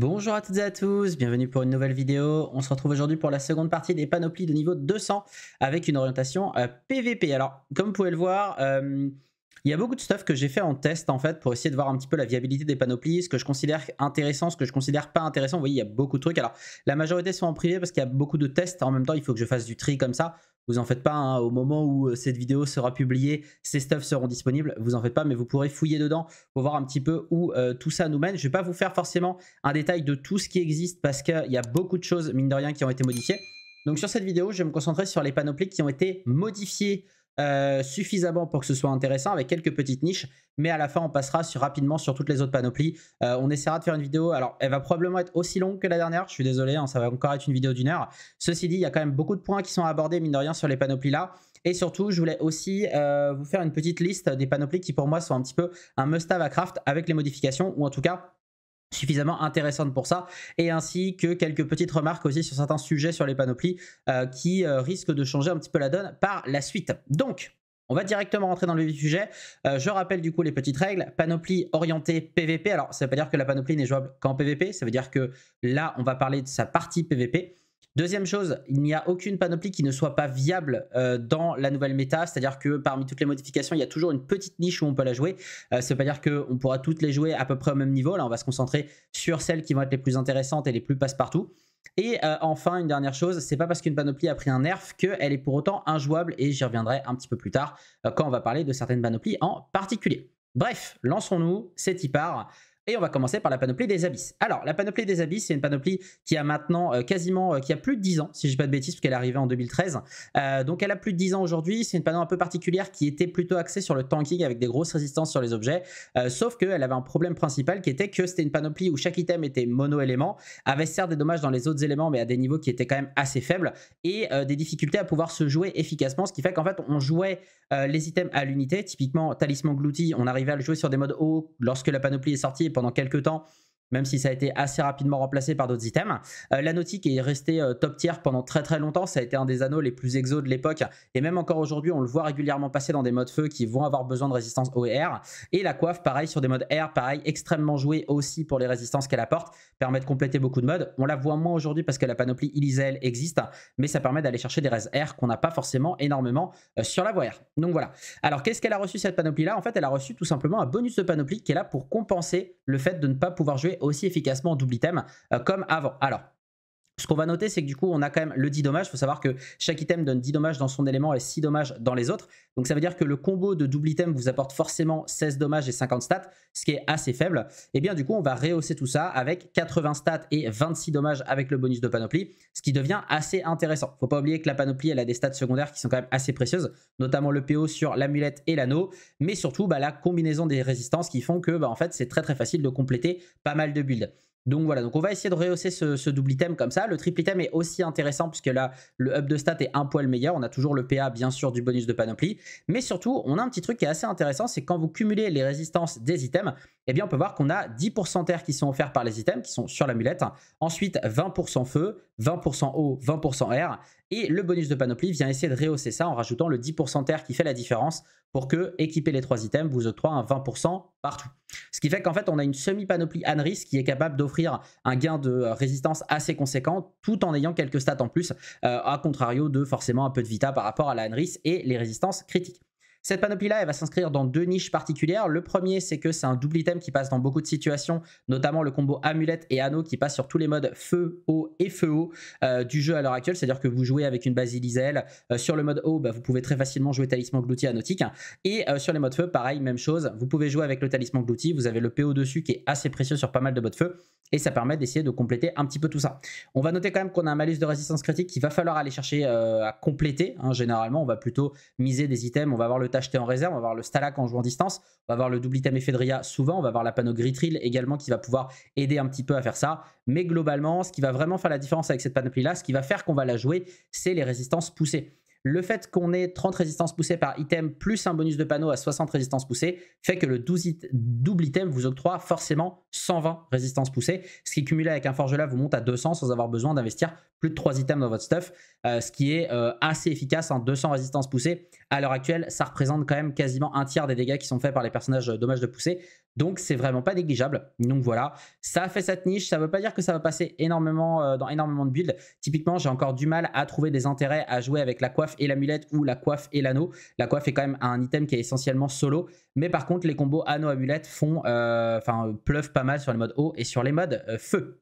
Bonjour à toutes et à tous, bienvenue pour une nouvelle vidéo. On se retrouve aujourd'hui pour la seconde partie des panoplies de niveau 200 avec une orientation PVP. Euh, Alors, comme vous pouvez le voir, euh, il y a beaucoup de stuff que j'ai fait en test en fait pour essayer de voir un petit peu la viabilité des panoplies, ce que je considère intéressant, ce que je considère pas intéressant. Vous voyez, il y a beaucoup de trucs. Alors, la majorité sont en privé parce qu'il y a beaucoup de tests. En même temps, il faut que je fasse du tri comme ça. Vous en faites pas, hein, au moment où euh, cette vidéo sera publiée, ces stuffs seront disponibles. Vous en faites pas, mais vous pourrez fouiller dedans pour voir un petit peu où euh, tout ça nous mène. Je vais pas vous faire forcément un détail de tout ce qui existe parce qu'il y a beaucoup de choses, mine de rien, qui ont été modifiées. Donc sur cette vidéo, je vais me concentrer sur les panoplies qui ont été modifiées euh, suffisamment pour que ce soit intéressant avec quelques petites niches. Mais à la fin, on passera rapidement sur toutes les autres panoplies. Euh, on essaiera de faire une vidéo. Alors, elle va probablement être aussi longue que la dernière. Je suis désolé, hein, ça va encore être une vidéo d'une heure. Ceci dit, il y a quand même beaucoup de points qui sont abordés, mine de rien, sur les panoplies là. Et surtout, je voulais aussi euh, vous faire une petite liste des panoplies qui, pour moi, sont un petit peu un must-have à craft avec les modifications, ou en tout cas suffisamment intéressante pour ça, et ainsi que quelques petites remarques aussi sur certains sujets sur les panoplies euh, qui euh, risquent de changer un petit peu la donne par la suite. Donc, on va directement rentrer dans le sujet. Euh, je rappelle du coup les petites règles. Panoplie orientée PVP. Alors, ça veut pas dire que la panoplie n'est jouable qu'en PVP. Ça veut dire que là, on va parler de sa partie PVP. Deuxième chose, il n'y a aucune panoplie qui ne soit pas viable euh, dans la nouvelle méta, c'est-à-dire que parmi toutes les modifications, il y a toujours une petite niche où on peut la jouer. Euh, ça veut pas dire qu'on pourra toutes les jouer à peu près au même niveau. Là, on va se concentrer sur celles qui vont être les plus intéressantes et les plus passe-partout. Et euh, enfin, une dernière chose, c'est pas parce qu'une panoplie a pris un nerf qu'elle est pour autant injouable, et j'y reviendrai un petit peu plus tard quand on va parler de certaines panoplies en particulier. Bref, lançons-nous, c'est y part. Et on va commencer par la panoplie des abysses. Alors, la panoplie des abysses, c'est une panoplie qui a maintenant euh, quasiment, euh, qui a plus de 10 ans, si je ne dis pas de bêtises, puisqu'elle est arrivée en 2013. Euh, donc, elle a plus de 10 ans aujourd'hui. C'est une panoplie un peu particulière qui était plutôt axée sur le tanking avec des grosses résistances sur les objets. sauf qu'elle avait un problème principal qui était que c'était une panoplie où chaque item était mono-élément, avait certes des dommages dans les autres éléments, mais à des niveaux qui étaient quand même assez faibles, et des difficultés à pouvoir se jouer efficacement, ce qui fait qu'en fait, on jouait les items à l'unité. Typiquement, Talisman Glouti, on arrivait à le jouer sur des modes hauts lorsque la panoplie est sortie pendant quelques temps même si ça a été assez rapidement remplacé par d'autres items. Euh, la nautique est restée euh, top tier pendant très très longtemps, ça a été un des anneaux les plus exos de l'époque, et même encore aujourd'hui, on le voit régulièrement passer dans des modes feu qui vont avoir besoin de résistance au et R. Et la coiffe, pareil, sur des modes R, pareil, extrêmement jouée aussi pour les résistances qu'elle apporte, permet de compléter beaucoup de modes. On la voit moins aujourd'hui parce que la panoplie Elysiel existe, mais ça permet d'aller chercher des res R qu'on n'a pas forcément énormément euh, sur la voie R. Donc voilà. Alors qu'est-ce qu'elle a reçu cette panoplie-là? En fait, elle a reçu tout simplement un bonus de panoplie qui est là pour compenser le fait de ne pas pouvoir jouer aussi efficacement en double item euh, comme avant. Alors, ce qu'on va noter, c'est que du coup, on a quand même le 10 dommages. Il faut savoir que chaque item donne 10 dommages dans son élément et 6 dommages dans les autres. Donc ça veut dire que le combo de double item vous apporte forcément 16 dommages et 50 stats, ce qui est assez faible. Et eh bien du coup, on va rehausser tout ça avec 80 stats et 26 dommages avec le bonus de panoplie, ce qui devient assez intéressant. Faut pas oublier que la panoplie, elle a des stats secondaires qui sont quand même assez précieuses, notamment le PO sur l'amulette et l'anneau, mais surtout bah, la combinaison des résistances qui font que bah, en fait, c'est très très facile de compléter pas mal de builds. Donc voilà, donc on va essayer de rehausser ce, double item comme ça. Le triple item est aussi intéressant puisque là, le up de stat est un poil meilleur. On a toujours le PA, bien sûr, du bonus de panoplie. Mais surtout, on a un petit truc qui est assez intéressant, c'est quand vous cumulez les résistances des items, eh bien on peut voir qu'on a 10% terre qui sont offerts par les items, qui sont sur l'amulette. Ensuite, 20% feu, 20% eau, 20% air. Et le bonus de panoplie vient essayer de rehausser ça en rajoutant le 10% terre qui fait la différence pour que équiper les trois items vous octroie un 20% partout. Ce qui fait qu'en fait, on a une semi-panoplie Anris qui est capable d'offrir un gain de résistance assez conséquent tout en ayant quelques stats en plus, euh, à contrario de forcément un peu de vita par rapport à la Anris et les résistances critiques. Cette panoplie-là, elle va s'inscrire dans deux niches particulières. Le premier, c'est que c'est un double item qui passe dans beaucoup de situations, notamment le combo amulette et anneau qui passe sur tous les modes feu, eau et feu eau euh, du jeu à l'heure actuelle. C'est-à-dire que vous jouez avec une base euh, sur le mode eau, bah, vous pouvez très facilement jouer talisman glouti anotique. Et euh, sur les modes feu, pareil, même chose. Vous pouvez jouer avec le talisman glouti. Vous avez le PO dessus qui est assez précieux sur pas mal de modes feu. Et ça permet d'essayer de compléter un petit peu tout ça. On va noter quand même qu'on a un malus de résistance critique qu'il va falloir aller chercher à compléter. Hein. Généralement, on va plutôt miser des items. On va avoir le t'acheter en réserve, on va avoir le Stalak en jouant distance, on va avoir le double item Ephedria souvent, on va avoir la panneau Gritril également qui va pouvoir aider un petit peu à faire ça. Mais globalement, ce qui va vraiment faire la différence avec cette panoplie là, ce qui va faire qu'on va la jouer, c'est les résistances poussées. Le fait qu'on ait 30 résistances poussées par item plus un bonus de panneau à 60 résistances poussées fait que le double item vous octroie forcément 120 résistances poussées, ce qui cumulé avec un forge là vous monte à 200 sans avoir besoin d'investir plus de 3 items dans votre stuff, euh, ce qui est euh, assez efficace, 200 hein. résistances poussées. À l'heure actuelle, ça représente quand même quasiment un tiers des dégâts qui sont faits par les personnages euh, dommages de poussée. Donc c'est vraiment pas négligeable. Donc voilà, ça a fait cette niche. Ça veut pas dire que ça va passer énormément euh, dans énormément de builds. Typiquement, j'ai encore du mal à trouver des intérêts à jouer avec la coiffe et l'amulette ou la coiffe et l'anneau. La coiffe est quand même un item qui est essentiellement solo. Mais par contre, les combos anneau-amulette font, euh, enfin, pleuvent pas mal sur les modes haut et sur les modes euh, feu.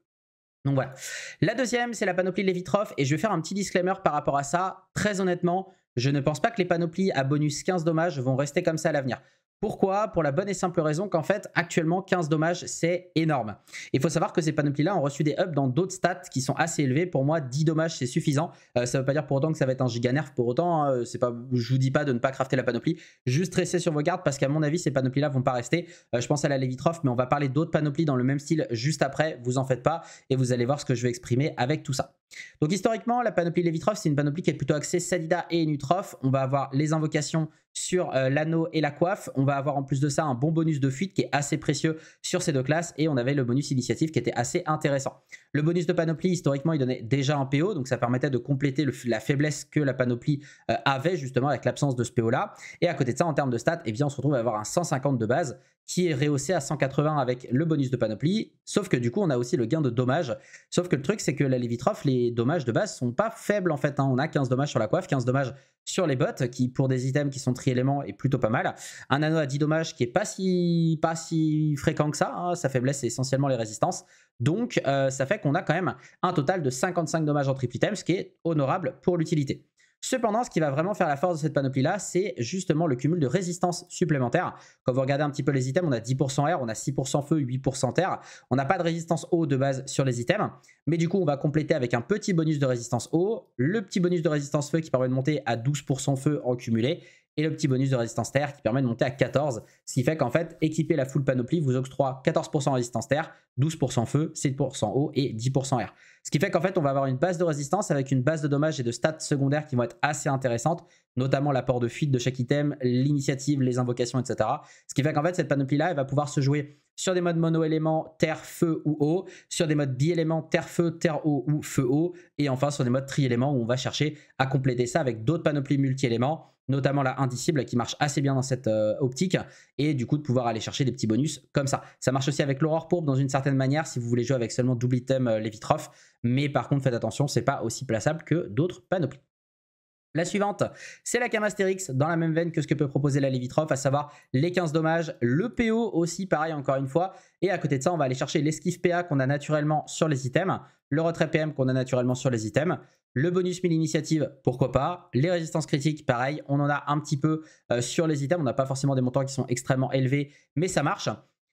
Donc voilà. La deuxième, c'est la panoplie Levitroph. Et je vais faire un petit disclaimer par rapport à ça. Très honnêtement, je ne pense pas que les panoplies à bonus 15 dommages vont rester comme ça à l'avenir. Pourquoi? Pour la bonne et simple raison qu'en fait, actuellement, 15 dommages, c'est énorme. Il faut savoir que ces panoplies-là ont reçu des ups dans d'autres stats qui sont assez élevés. Pour moi, 10 dommages, c'est suffisant. Euh, ça ne veut pas dire pour autant que ça va être un giga nerf. Pour autant, hein, c'est pas, je vous dis pas de ne pas crafter la panoplie. Juste restez sur vos gardes parce qu'à mon avis, ces panoplies-là vont pas rester. Euh, je pense à la Levitroph, mais on va parler d'autres panoplies dans le même style juste après. Vous en faites pas et vous allez voir ce que je vais exprimer avec tout ça. Donc historiquement, la panoplie Levitroph, c'est une panoplie qui est plutôt axée Sadida et Nutroph. On va avoir les invocations sur euh, l'anneau et la coiffe. On va avoir en plus de ça un bon bonus de fuite qui est assez précieux sur ces deux classes et on avait le bonus initiative qui était assez intéressant. Le bonus de panoplie, historiquement, il donnait déjà un PO, donc ça permettait de compléter la faiblesse que la panoplie euh, avait justement avec l'absence de ce PO là. Et à côté de ça, en termes de stats, eh bien, on se retrouve à avoir un 150 de base qui est rehaussé à 180 avec le bonus de panoplie. Sauf que du coup, on a aussi le gain de dommages. Sauf que le truc, c'est que la Lévitroph, les dommages de base sont pas faibles en fait. Hein. On a 15 dommages sur la coiffe, 15 dommages sur les bottes, qui pour des items qui sont tri-éléments est plutôt pas mal. Un anneau à 10 dommages qui est pas si, pas si fréquent que ça. Hein. Sa faiblesse, c'est essentiellement les résistances. Donc, euh, ça fait qu'on a quand même un total de 55 dommages en triple item, ce qui est honorable pour l'utilité. Cependant, ce qui va vraiment faire la force de cette panoplie-là, c'est justement le cumul de résistance supplémentaire. Quand vous regardez un petit peu les items, on a 10% air, on a 6% feu, 8% terre. On n'a pas de résistance eau de base sur les items, mais du coup, on va compléter avec un petit bonus de résistance eau, le petit bonus de résistance feu qui permet de monter à 12% feu en cumulé, et le petit bonus de résistance terre qui permet de monter à 14, ce qui fait qu'en fait, équiper la full panoplie vous octroie 14% résistance terre, 12% feu, 7% eau et 10% air. Ce qui fait qu'en fait, on va avoir une base de résistance avec une base de dommages et de stats secondaires qui vont être assez intéressantes, notamment l'apport de fuite de chaque item, l'initiative, les invocations, etc. Ce qui fait qu'en fait, cette panoplie-là, elle va pouvoir se jouer sur des modes mono-éléments, terre, feu ou eau, sur des modes bi-éléments, terre, feu, terre, eau ou feu, eau, et enfin sur des modes tri-éléments où on va chercher à compléter ça avec d'autres panoplies multi-éléments notamment la indicible qui marche assez bien dans cette euh, optique, et du coup de pouvoir aller chercher des petits bonus comme ça. Ça marche aussi avec l'aurore pourpre dans une certaine manière si vous voulez jouer avec seulement double item euh, Levitroph, mais par contre faites attention, c'est pas aussi plaçable que d'autres panoplies. La suivante, c'est la Camastérix, dans la même veine que ce que peut proposer la Levitroph, à savoir les 15 dommages, le PO aussi, pareil encore une fois, et à côté de ça, on va aller chercher l'esquive PA qu'on a naturellement sur les items, le retrait PM qu'on a naturellement sur les items, le bonus 1000 initiative, pourquoi pas. Les résistances critiques, pareil, on en a un petit peu euh, sur les items. On n'a pas forcément des montants qui sont extrêmement élevés, mais ça marche.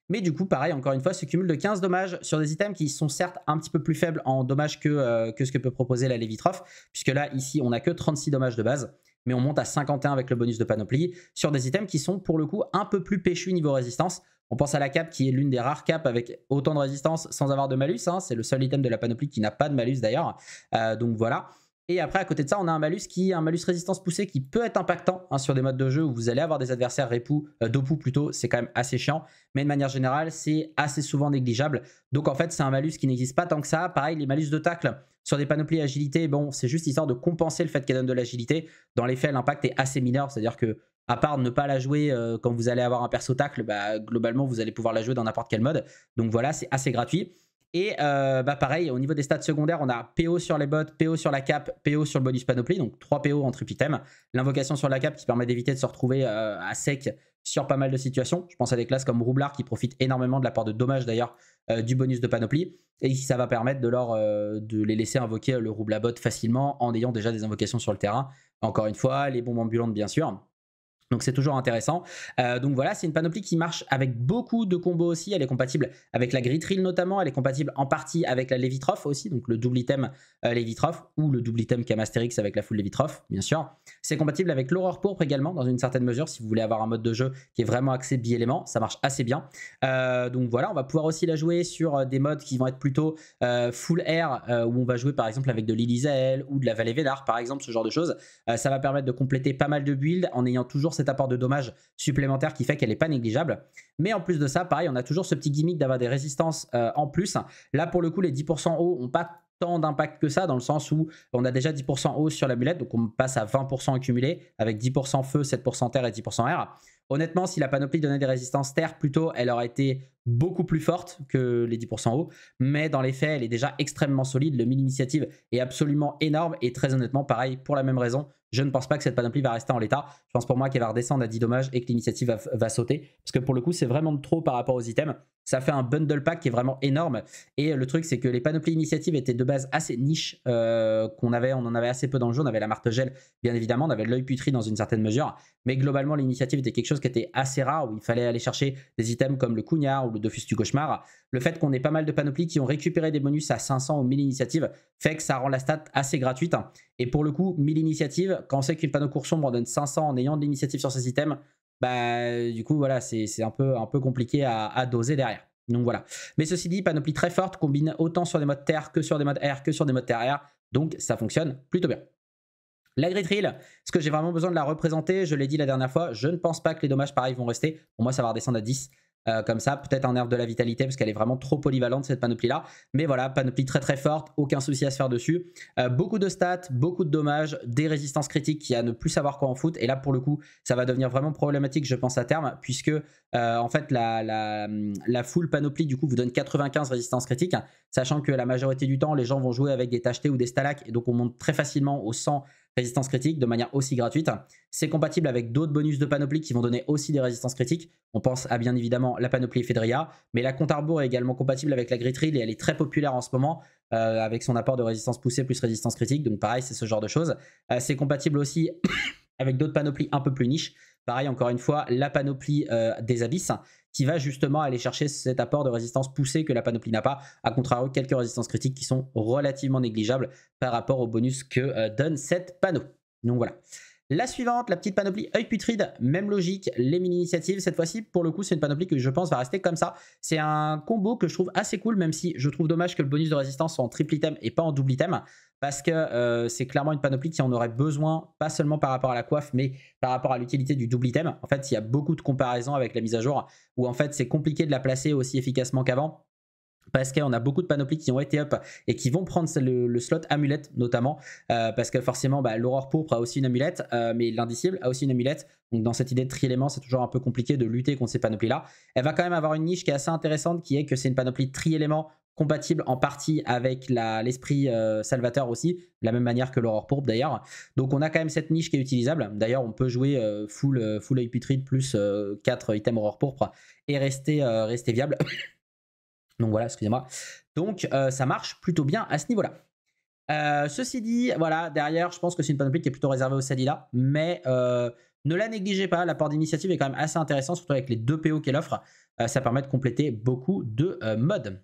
Mais du coup, pareil, encore une fois, ce cumul de 15 dommages sur des items qui sont certes un petit peu plus faibles en dommages que, euh, ce que peut proposer la Levitroph, puisque là, ici, on n'a que 36 dommages de base, mais on monte à 51 avec le bonus de panoplie, sur des items qui sont pour le coup un peu plus péchus niveau résistance. On pense à la cape qui est l'une des rares capes avec autant de résistance sans avoir de malus. Hein. C'est le seul item de la panoplie qui n'a pas de malus d'ailleurs. Euh, donc voilà. Et après, à côté de ça, on a un malus qui un malus résistance poussée qui peut être impactant hein, sur des modes de jeu où vous allez avoir des adversaires répou, euh, plutôt, c'est quand même assez chiant. Mais de manière générale, c'est assez souvent négligeable. Donc en fait, c'est un malus qui n'existe pas tant que ça. Pareil, les malus de tacle sur des panoplies agilité, bon, c'est juste histoire de compenser le fait qu'elle donne de l'agilité. Dans les faits, l'impact est assez mineur, c'est-à-dire que à part ne pas la jouer euh, quand vous allez avoir un perso tacle, bah, globalement, vous allez pouvoir la jouer dans n'importe quel mode. Donc voilà, c'est assez gratuit. Et euh, bah pareil, au niveau des stats secondaires, on a PO sur les bots, PO sur la cape, PO sur le bonus panoplie, donc 3 PO en triple item. L'invocation sur la cape qui permet d'éviter de se retrouver euh, à sec sur pas mal de situations. Je pense à des classes comme Roublard qui profitent énormément de l'apport de dommages d'ailleurs euh, du bonus de panoplie. Et ça va permettre de, de les laisser invoquer le Roublabot facilement en ayant déjà des invocations sur le terrain. Encore une fois, les bombes ambulantes bien sûr. Donc c'est toujours intéressant. Euh, donc voilà, c'est une panoplie qui marche avec beaucoup de combos aussi. Elle est compatible avec la Gritril notamment. Elle est compatible en partie avec la Levitroph aussi, donc le double item euh, ou le double item Camastérix avec la full Levitroph, bien sûr. C'est compatible avec l'Aurore Pourpre également dans une certaine mesure si vous voulez avoir un mode de jeu qui est vraiment axé bi-élément. Ça marche assez bien. Euh, donc voilà, on va pouvoir aussi la jouer sur des modes qui vont être plutôt full air où on va jouer par exemple avec de l'Ilisael ou de la Vallée Vénard par exemple, ce genre de choses. ça va permettre de compléter pas mal de builds en ayant toujours cet apport de dommages supplémentaire qui fait qu'elle n'est pas négligeable. Mais en plus de ça, pareil, on a toujours ce petit gimmick d'avoir des résistances euh, en plus. Là, pour le coup, les 10% haut n'ont pas tant d'impact que ça, dans le sens où on a déjà 10% haut sur l'amulette, donc on passe à 20% accumulé, avec 10% feu, 7% terre et 10% air. Honnêtement, si la panoplie donnait des résistances terre, plutôt, elle aurait été beaucoup plus forte que les 10% haut. Mais dans les faits, elle est déjà extrêmement solide. Le mini initiative est absolument énorme. Et très honnêtement, pareil, pour la même raison, je ne pense pas que cette panoplie va rester en l'état. Je pense pour moi qu'elle va redescendre à 10 dommages et que l'initiative va, sauter. Parce que pour le coup, c'est vraiment trop par rapport aux items. Ça fait un bundle pack qui est vraiment énorme. Et le truc, c'est que les panoplies initiatives étaient de base assez niche euh, qu'on avait. On en avait assez peu dans le jeu. On avait la marque gel, bien évidemment. On avait l'œil putri dans une certaine mesure. Mais globalement, l'initiative était quelque chose qui était assez rare, où il fallait aller chercher des items comme le Cougnard ou le Dofus du Cauchemar. Le fait qu'on ait pas mal de panoplies qui ont récupéré des bonus à 500 ou 1000 initiatives fait que ça rend la stat assez gratuite. Et pour le coup, 1000 initiatives, quand on sait qu'une panneau court sombre donne 500 en ayant de l'initiative sur ses items, bah, du coup, voilà, c'est un peu, un peu compliqué à, doser derrière. Donc voilà. Mais ceci dit, panoplie très forte, combine autant sur des modes terre que sur des modes air que sur des modes terre Donc ça fonctionne plutôt bien. La Great Reel, est-ce que j'ai vraiment besoin de la représenter Je l'ai dit la dernière fois, je ne pense pas que les dommages pareils vont rester. Pour moi, ça va redescendre à 10. Euh, comme ça, peut-être un nerf de la vitalité parce qu'elle est vraiment trop polyvalente cette panoplie là. Mais voilà, panoplie très très forte, aucun souci à se faire dessus. Euh, beaucoup de stats, beaucoup de dommages, des résistances critiques qui a ne plus savoir quoi en foot. Et là pour le coup, ça va devenir vraiment problématique, je pense à terme, puisque euh, en fait la, la, la, full panoplie du coup vous donne 95 résistances critiques, sachant que la majorité du temps les gens vont jouer avec des tachetés ou des stalacs et donc on monte très facilement au 100 résistance critique de manière aussi gratuite. C'est compatible avec d'autres bonus de panoplie qui vont donner aussi des résistances critiques. On pense à bien évidemment la panoplie Fedria, mais la compte est également compatible avec la Gritril et elle est très populaire en ce moment euh, avec son apport de résistance poussée plus résistance critique. Donc pareil, c'est ce genre de choses. Euh, c'est compatible aussi avec d'autres panoplies un peu plus niches. Pareil, encore une fois, la panoplie euh, des abysses qui va justement aller chercher cet apport de résistance poussée que la panoplie n'a pas, à contrario quelques résistances critiques qui sont relativement négligeables par rapport au bonus que euh, donne cette panneau. Donc voilà. La suivante, la petite panoplie œil putride, même logique, les mini-initiatives. Cette fois-ci, pour le coup, c'est une panoplie que je pense va rester comme ça. C'est un combo que je trouve assez cool, même si je trouve dommage que le bonus de résistance soit en triple item et pas en double item parce que euh, c'est clairement une panoplie qui en aurait besoin, pas seulement par rapport à la coiffe, mais par rapport à l'utilité du double item. En fait, il y a beaucoup de comparaisons avec la mise à jour, où en fait c'est compliqué de la placer aussi efficacement qu'avant. Parce qu'on a beaucoup de panoplies qui ont été up et qui vont prendre le, slot amulette notamment. Euh, parce que forcément, bah, l'aurore pourpre a aussi une amulette, euh, mais l'indicible a aussi une amulette. Donc dans cette idée de tri-éléments, c'est toujours un peu compliqué de lutter contre ces panoplies-là. Elle va quand même avoir une niche qui est assez intéressante, qui est que c'est une panoplie tri-éléments compatible en partie avec l'esprit euh, salvateur aussi, de la même manière que l'aurore pourpre d'ailleurs. Donc on a quand même cette niche qui est utilisable. D'ailleurs, on peut jouer euh, full, euh, full œil putride plus 4 items aurore pourpre et rester, rester viable. Donc voilà, excusez-moi. Donc ça marche plutôt bien à ce niveau-là. ceci dit, voilà, derrière, je pense que c'est une panoplie qui est plutôt réservée au Sadila, mais ne la négligez pas, l'apport d'initiative est quand même assez intéressant, surtout avec les deux PO qu'elle offre. ça permet de compléter beaucoup de modes.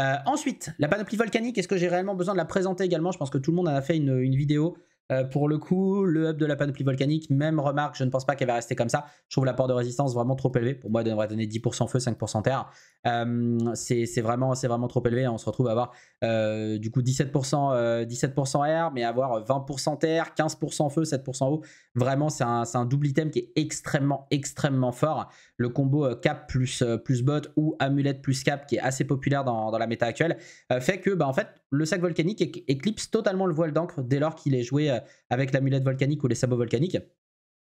Euh, ensuite, la panoplie volcanique, est-ce que j'ai réellement besoin de la présenter également? Je pense que tout le monde en a fait une vidéo. Euh, pour le coup, le hub de la panoplie volcanique, même remarque, je ne pense pas qu'elle va rester comme ça. Je trouve l'apport de résistance vraiment trop élevé. Pour moi, elle devrait donner 10% feu, 5% terre. Euh, c'est vraiment, vraiment trop élevé. On se retrouve à avoir euh, du coup 17%, 17% air, mais avoir 20% terre, 15% feu, 7% eau. Vraiment, c'est un, double item qui est extrêmement, extrêmement fort. Le combo cap plus, plus bot ou amulette plus cap, qui est assez populaire dans, dans la méta actuelle, fait que bah, en fait, le sac volcanique éclipse totalement le voile d'encre dès lors qu'il est joué euh, avec l'amulette volcanique ou les sabots volcaniques.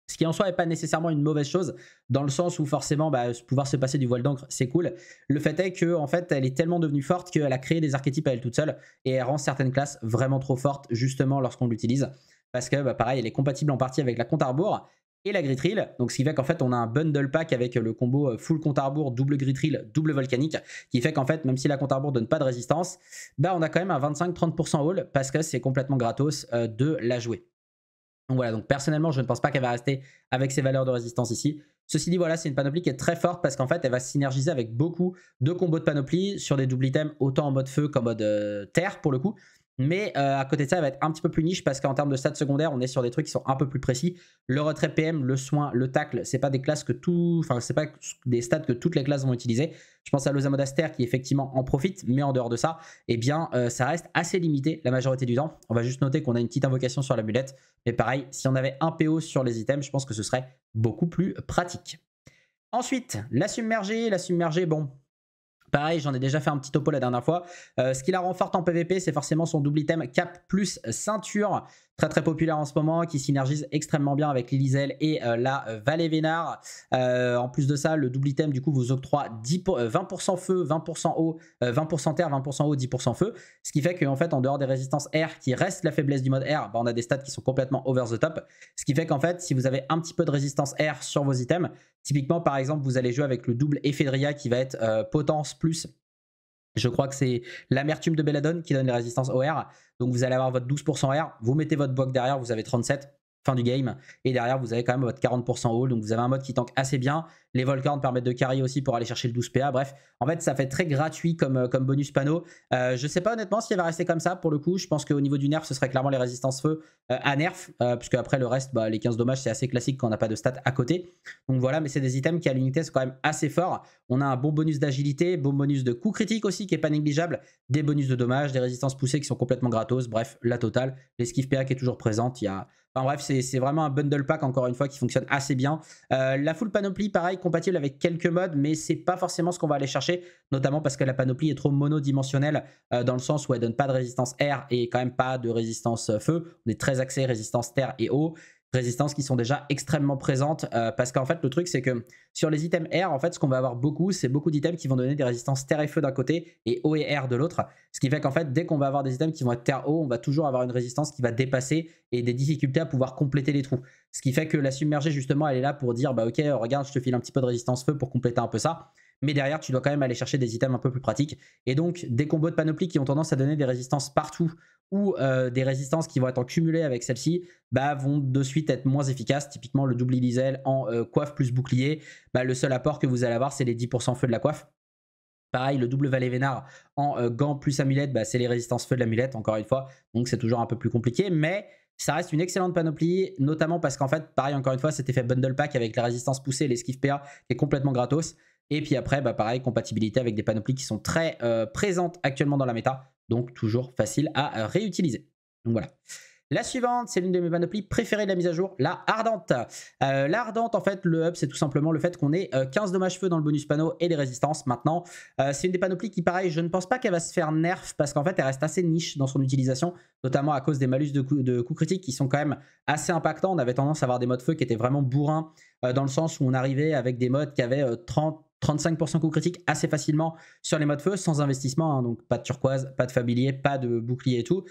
Ce qui en soi n'est pas nécessairement une mauvaise chose, dans le sens où forcément bah, pouvoir se passer du voile d'encre, c'est cool. Le fait est que en fait, elle est tellement devenue forte qu'elle a créé des archétypes à elle toute seule et elle rend certaines classes vraiment trop fortes justement lorsqu'on l'utilise. Parce que bah, pareil, elle est compatible en partie avec la compte à rebours et la Gritril. Donc ce qui fait qu'en fait on a un bundle pack avec le combo euh, full compte à rebours, double Gritril, double volcanique, qui fait qu'en fait même si la compte à rebours donne pas de résistance, bah on a quand même un 25-30% haul parce que c'est complètement gratos euh, de la jouer. Donc voilà, donc personnellement je ne pense pas qu'elle va rester avec ses valeurs de résistance ici. Ceci dit, voilà, c'est une panoplie qui est très forte parce qu'en fait, elle va synergiser avec beaucoup de combos de panoplie sur des double items, autant en mode feu qu'en mode euh, terre pour le coup. Mais euh, à côté de ça, elle va être un petit peu plus niche parce qu'en termes de stats secondaires, on est sur des trucs qui sont un peu plus précis. Le retrait PM, le soin, le tacle, c'est pas des classes que tout, enfin c'est pas des stats que toutes les classes vont utiliser. Je pense à l'Osamodaster qui effectivement en profite, mais en dehors de ça, eh bien euh, ça reste assez limité la majorité du temps. On va juste noter qu'on a une petite invocation sur l'amulette, mais pareil, si on avait un PO sur les items, je pense que ce serait beaucoup plus pratique. Ensuite, la submergée, la submergée, bon, Pareil, j'en ai déjà fait un petit topo la dernière fois. Euh, ce qui la rend forte en PvP, c'est forcément son double item cap plus ceinture. Très très populaire en ce moment, qui synergise extrêmement bien avec l'Elysel et euh, la euh, Vallée Vénard. en plus de ça, le double item du coup vous octroie 10 20% feu, 20% eau, 20% terre, 20% eau, 10% feu. Ce qui fait qu'en fait, en dehors des résistances air qui restent la faiblesse du mode air, bah, on a des stats qui sont complètement over the top. Ce qui fait qu'en fait, si vous avez un petit peu de résistance air sur vos items, typiquement par exemple, vous allez jouer avec le double Ephedria qui va être potence plus je crois que c'est l'amertume de Belladone qui donne les résistances OR. Donc vous allez avoir votre 12% R, vous mettez votre bloc derrière, vous avez 37 fin du game. Et derrière, vous avez quand même votre 40% haul. Donc vous avez un mode qui tank assez bien. Les Volcorn permettent de carry aussi pour aller chercher le 12 PA. Bref, en fait, ça fait très gratuit comme, euh, bonus panneau. Euh, je sais pas honnêtement si elle va rester comme ça pour le coup. Je pense qu'au niveau du nerf, ce serait clairement les résistances feu euh, à nerf. puisque après le reste, bah, les 15 dommages, c'est assez classique quand on n'a pas de stats à côté. Donc voilà, mais c'est des items qui à l'unité sont quand même assez forts. On a un bon bonus d'agilité, bon bonus de coup critique aussi qui est pas négligeable. Des bonus de dommages, des résistances poussées qui sont complètement gratos. Bref, la totale. L'esquive PA qui est toujours présente. Il y a Enfin bref, c'est vraiment un bundle pack encore une fois qui fonctionne assez bien. Euh, la full panoplie, pareil, compatible avec quelques modes, mais c'est pas forcément ce qu'on va aller chercher, notamment parce que la panoplie est trop monodimensionnelle euh, dans le sens où elle donne pas de résistance air et quand même pas de résistance euh, feu. On est très axé résistance terre et eau résistances qui sont déjà extrêmement présentes euh, parce qu'en fait le truc c'est que sur les items air en fait ce qu'on va avoir beaucoup c'est beaucoup d'items qui vont donner des résistances terre et feu d'un côté et eau et air de l'autre. Ce qui fait qu'en fait dès qu'on va avoir des items qui vont être terre eau on va toujours avoir une résistance qui va dépasser et des difficultés à pouvoir compléter les trous. Ce qui fait que la submergée justement elle est là pour dire bah ok regarde je te file un petit peu de résistance feu pour compléter un peu ça mais derrière tu dois quand même aller chercher des items un peu plus pratiques et donc des combos de panoplie qui ont tendance à donner des résistances partout ou euh, des résistances qui vont être en cumulé avec celle-ci bah, vont de suite être moins efficaces. Typiquement, le double Elisel en euh, coiffe plus bouclier, bah, le seul apport que vous allez avoir, c'est les 10% feu de la coiffe. Pareil, le double Valet Vénard en euh, gants plus amulette, bah, c'est les résistances feu de l'amulette, encore une fois. Donc c'est toujours un peu plus compliqué, mais ça reste une excellente panoplie, notamment parce qu'en fait, pareil, encore une fois, cet effet bundle pack avec la résistance poussée et l'esquive PA est complètement gratos. Et puis après, bah, pareil, compatibilité avec des panoplies qui sont très présentes actuellement dans la méta donc toujours facile à réutiliser. Donc voilà. La suivante, c'est l'une de mes panoplies préférées de la mise à jour, la Ardente. Euh, la Ardente, en fait, le hub, c'est tout simplement le fait qu'on ait 15 euh, dommages feu dans le bonus panneau et des résistances maintenant. Euh, c'est une des panoplies qui, pareil, je ne pense pas qu'elle va se faire nerf parce qu'en fait, elle reste assez niche dans son utilisation, notamment à cause des malus de, coups, de coups critiques qui sont quand même assez impactants. On avait tendance à avoir des modes feu qui étaient vraiment bourrins dans le sens où on arrivait avec des modes qui avaient 30 35% coup critique assez facilement sur les modes feu sans investissement, hein. donc pas de turquoise, pas de familier, pas de bouclier et tout.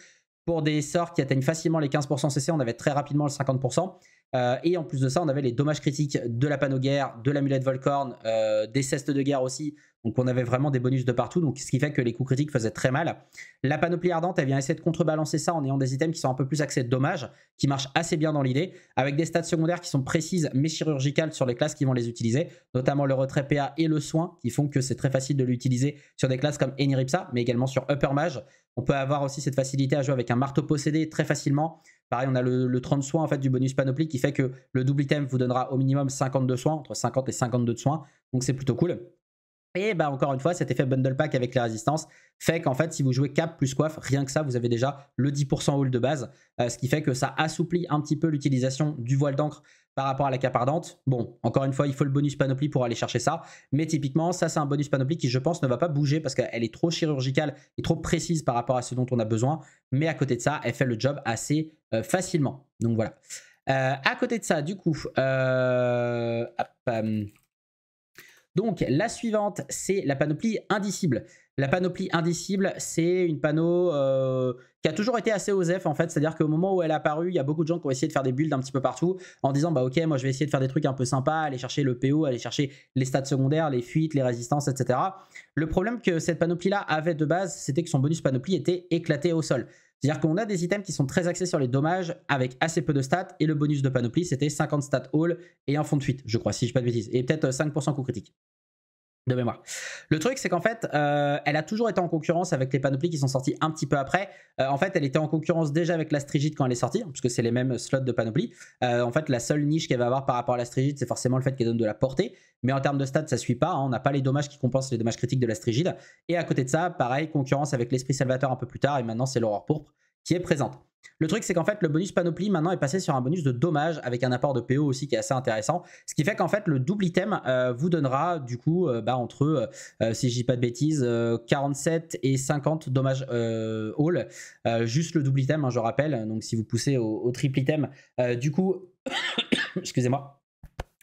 Pour des sorts qui atteignent facilement les 15% CC, on avait très rapidement le 50%. Euh, et en plus de ça, on avait les dommages critiques de la panneau guerre, de l'amulette Volcorn, euh, des cestes de guerre aussi. Donc on avait vraiment des bonus de partout, donc ce qui fait que les coups critiques faisaient très mal. La panoplie ardente, elle vient essayer de contrebalancer ça en ayant des items qui sont un peu plus axés dommages, qui marchent assez bien dans l'idée, avec des stats secondaires qui sont précises mais chirurgicales sur les classes qui vont les utiliser, notamment le retrait PA et le soin, qui font que c'est très facile de l'utiliser sur des classes comme Eniripsa, mais également sur Upper Mage. On peut avoir aussi cette facilité à jouer avec un marteau possédé très facilement. Pareil, on a le, 30 soins en fait du bonus panoplie qui fait que le double item vous donnera au minimum 52 soins, entre 50 et 52 de soins. Donc c'est plutôt cool. Et bah encore une fois, cet effet bundle pack avec les résistances fait qu'en fait, si vous jouez cap plus coiffe, rien que ça, vous avez déjà le 10% haul de base, euh, ce qui fait que ça assouplit un petit peu l'utilisation du voile d'encre par rapport à la cape ardente. Bon, encore une fois, il faut le bonus panoplie pour aller chercher ça, mais typiquement, ça c'est un bonus panoplie qui, je pense, ne va pas bouger parce qu'elle est trop chirurgicale et trop précise par rapport à ce dont on a besoin, mais à côté de ça, elle fait le job assez euh, facilement. Donc voilà. Euh, à côté de ça, du coup, donc la suivante, c'est la panoplie indicible. La panoplie indicible, c'est une panneau euh, qui a toujours été assez osef en fait, c'est-à-dire qu'au moment où elle est apparue, il y a beaucoup de gens qui ont essayé de faire des builds un petit peu partout en disant bah ok, moi je vais essayer de faire des trucs un peu sympas, aller chercher le PO, aller chercher les stats secondaires, les fuites, les résistances, etc. Le problème que cette panoplie-là avait de base, c'était que son bonus panoplie était éclaté au sol. C'est-à-dire qu'on a des items qui sont très axés sur les dommages avec assez peu de stats et le bonus de panoplie c'était 50 stats all et un fond de fuite, je crois, si je ne pas de bêtises, et peut-être 5% coup critique de mémoire. Le truc, c'est qu'en fait, euh, elle a toujours été en concurrence avec les panoplies qui sont sorties un petit peu après. Euh, en fait, elle était en concurrence déjà avec l'Astrigite quand elle est sortie, puisque c'est les mêmes slots de panoplie. Euh, en fait, la seule niche qu'elle va avoir par rapport à l'Astrigite, c'est forcément le fait qu'elle donne de la portée. Mais en termes de stats, ça suit pas. Hein. on n'a pas les dommages qui compensent les dommages critiques de l'Astrigide. Et à côté de ça, pareil, concurrence avec l'Esprit Salvateur un peu plus tard. Et maintenant, c'est l'Aurore Pourpre qui est présente. Le truc, c'est qu'en fait, le bonus panoplie maintenant est passé sur un bonus de dommage avec un apport de PO aussi qui est assez intéressant. Ce qui fait qu'en fait, le double item euh, vous donnera du coup euh, bah, entre, euh, si je dis pas de bêtises, 47 et 50 dommages all. juste le double item, hein, je rappelle. Donc si vous poussez au, triple item, du coup, excusez-moi,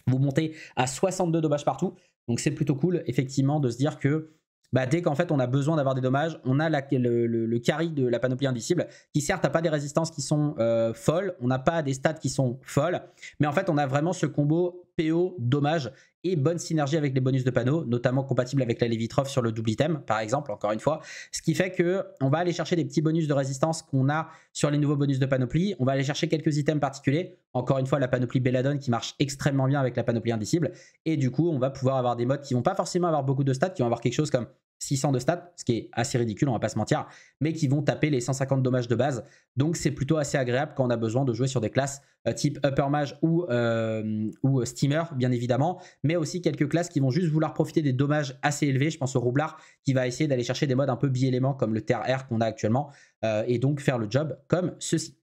vous montez à 62 dommages partout. Donc c'est plutôt cool, effectivement, de se dire que bah, dès qu'en fait on a besoin d'avoir des dommages, on a le, carry de la panoplie indicible qui certes n'a pas des résistances qui sont euh, folles, on n'a pas des stats qui sont folles, mais en fait on a vraiment ce combo PO, dommage et bonne synergie avec les bonus de panneaux, notamment compatible avec la Levitrof sur le double item, par exemple, encore une fois. Ce qui fait que on va aller chercher des petits bonus de résistance qu'on a sur les nouveaux bonus de panoplie. On va aller chercher quelques items particuliers. Encore une fois, la panoplie Belladone qui marche extrêmement bien avec la panoplie indicible. Et du coup, on va pouvoir avoir des modes qui vont pas forcément avoir beaucoup de stats, qui vont avoir quelque chose comme 600 de stats, ce qui est assez ridicule, on va pas se mentir, mais qui vont taper les 150 dommages de base. Donc c'est plutôt assez agréable quand on a besoin de jouer sur des classes euh, type Upper Mage ou, euh, ou Steamer, bien évidemment, mais aussi quelques classes qui vont juste vouloir profiter des dommages assez élevés. Je pense au Roublard qui va essayer d'aller chercher des modes un peu bi-éléments comme le Terre-Air qu'on a actuellement euh, et donc faire le job comme ceci.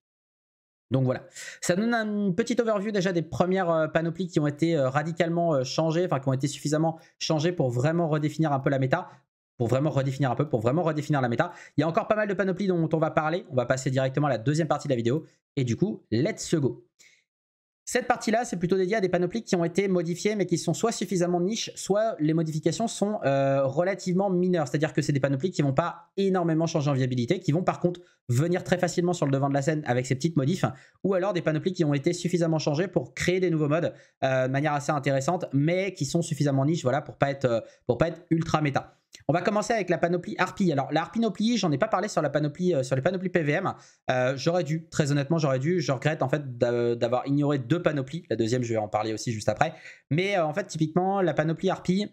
Donc voilà, ça donne une petite overview déjà des premières panoplies qui ont été radicalement changées, enfin qui ont été suffisamment changées pour vraiment redéfinir un peu la méta pour vraiment redéfinir un peu, pour vraiment redéfinir la méta. Il y a encore pas mal de panoplies dont on va parler. On va passer directement à la deuxième partie de la vidéo. Et du coup, let's go. Cette partie-là, c'est plutôt dédié à des panoplies qui ont été modifiées, mais qui sont soit suffisamment niche, soit les modifications sont euh, relativement mineures. C'est-à-dire que c'est des panoplies qui vont pas énormément changer en viabilité, qui vont par contre venir très facilement sur le devant de la scène avec ces petites modifs, ou alors des panoplies qui ont été suffisamment changées pour créer des nouveaux modes euh, de manière assez intéressante, mais qui sont suffisamment niche, voilà, pour pas être, euh, pas être ultra méta. On va commencer avec la panoplie Harpie. Alors la Harpinoplie, j'en ai pas parlé sur la panoplie, euh, sur les panoplies PVM. Euh, j'aurais dû, très honnêtement, j'aurais dû. Je regrette en fait d'avoir ignoré deux panoplies. La deuxième, je vais en parler aussi juste après. Mais euh, en fait, typiquement, la panoplie Harpie,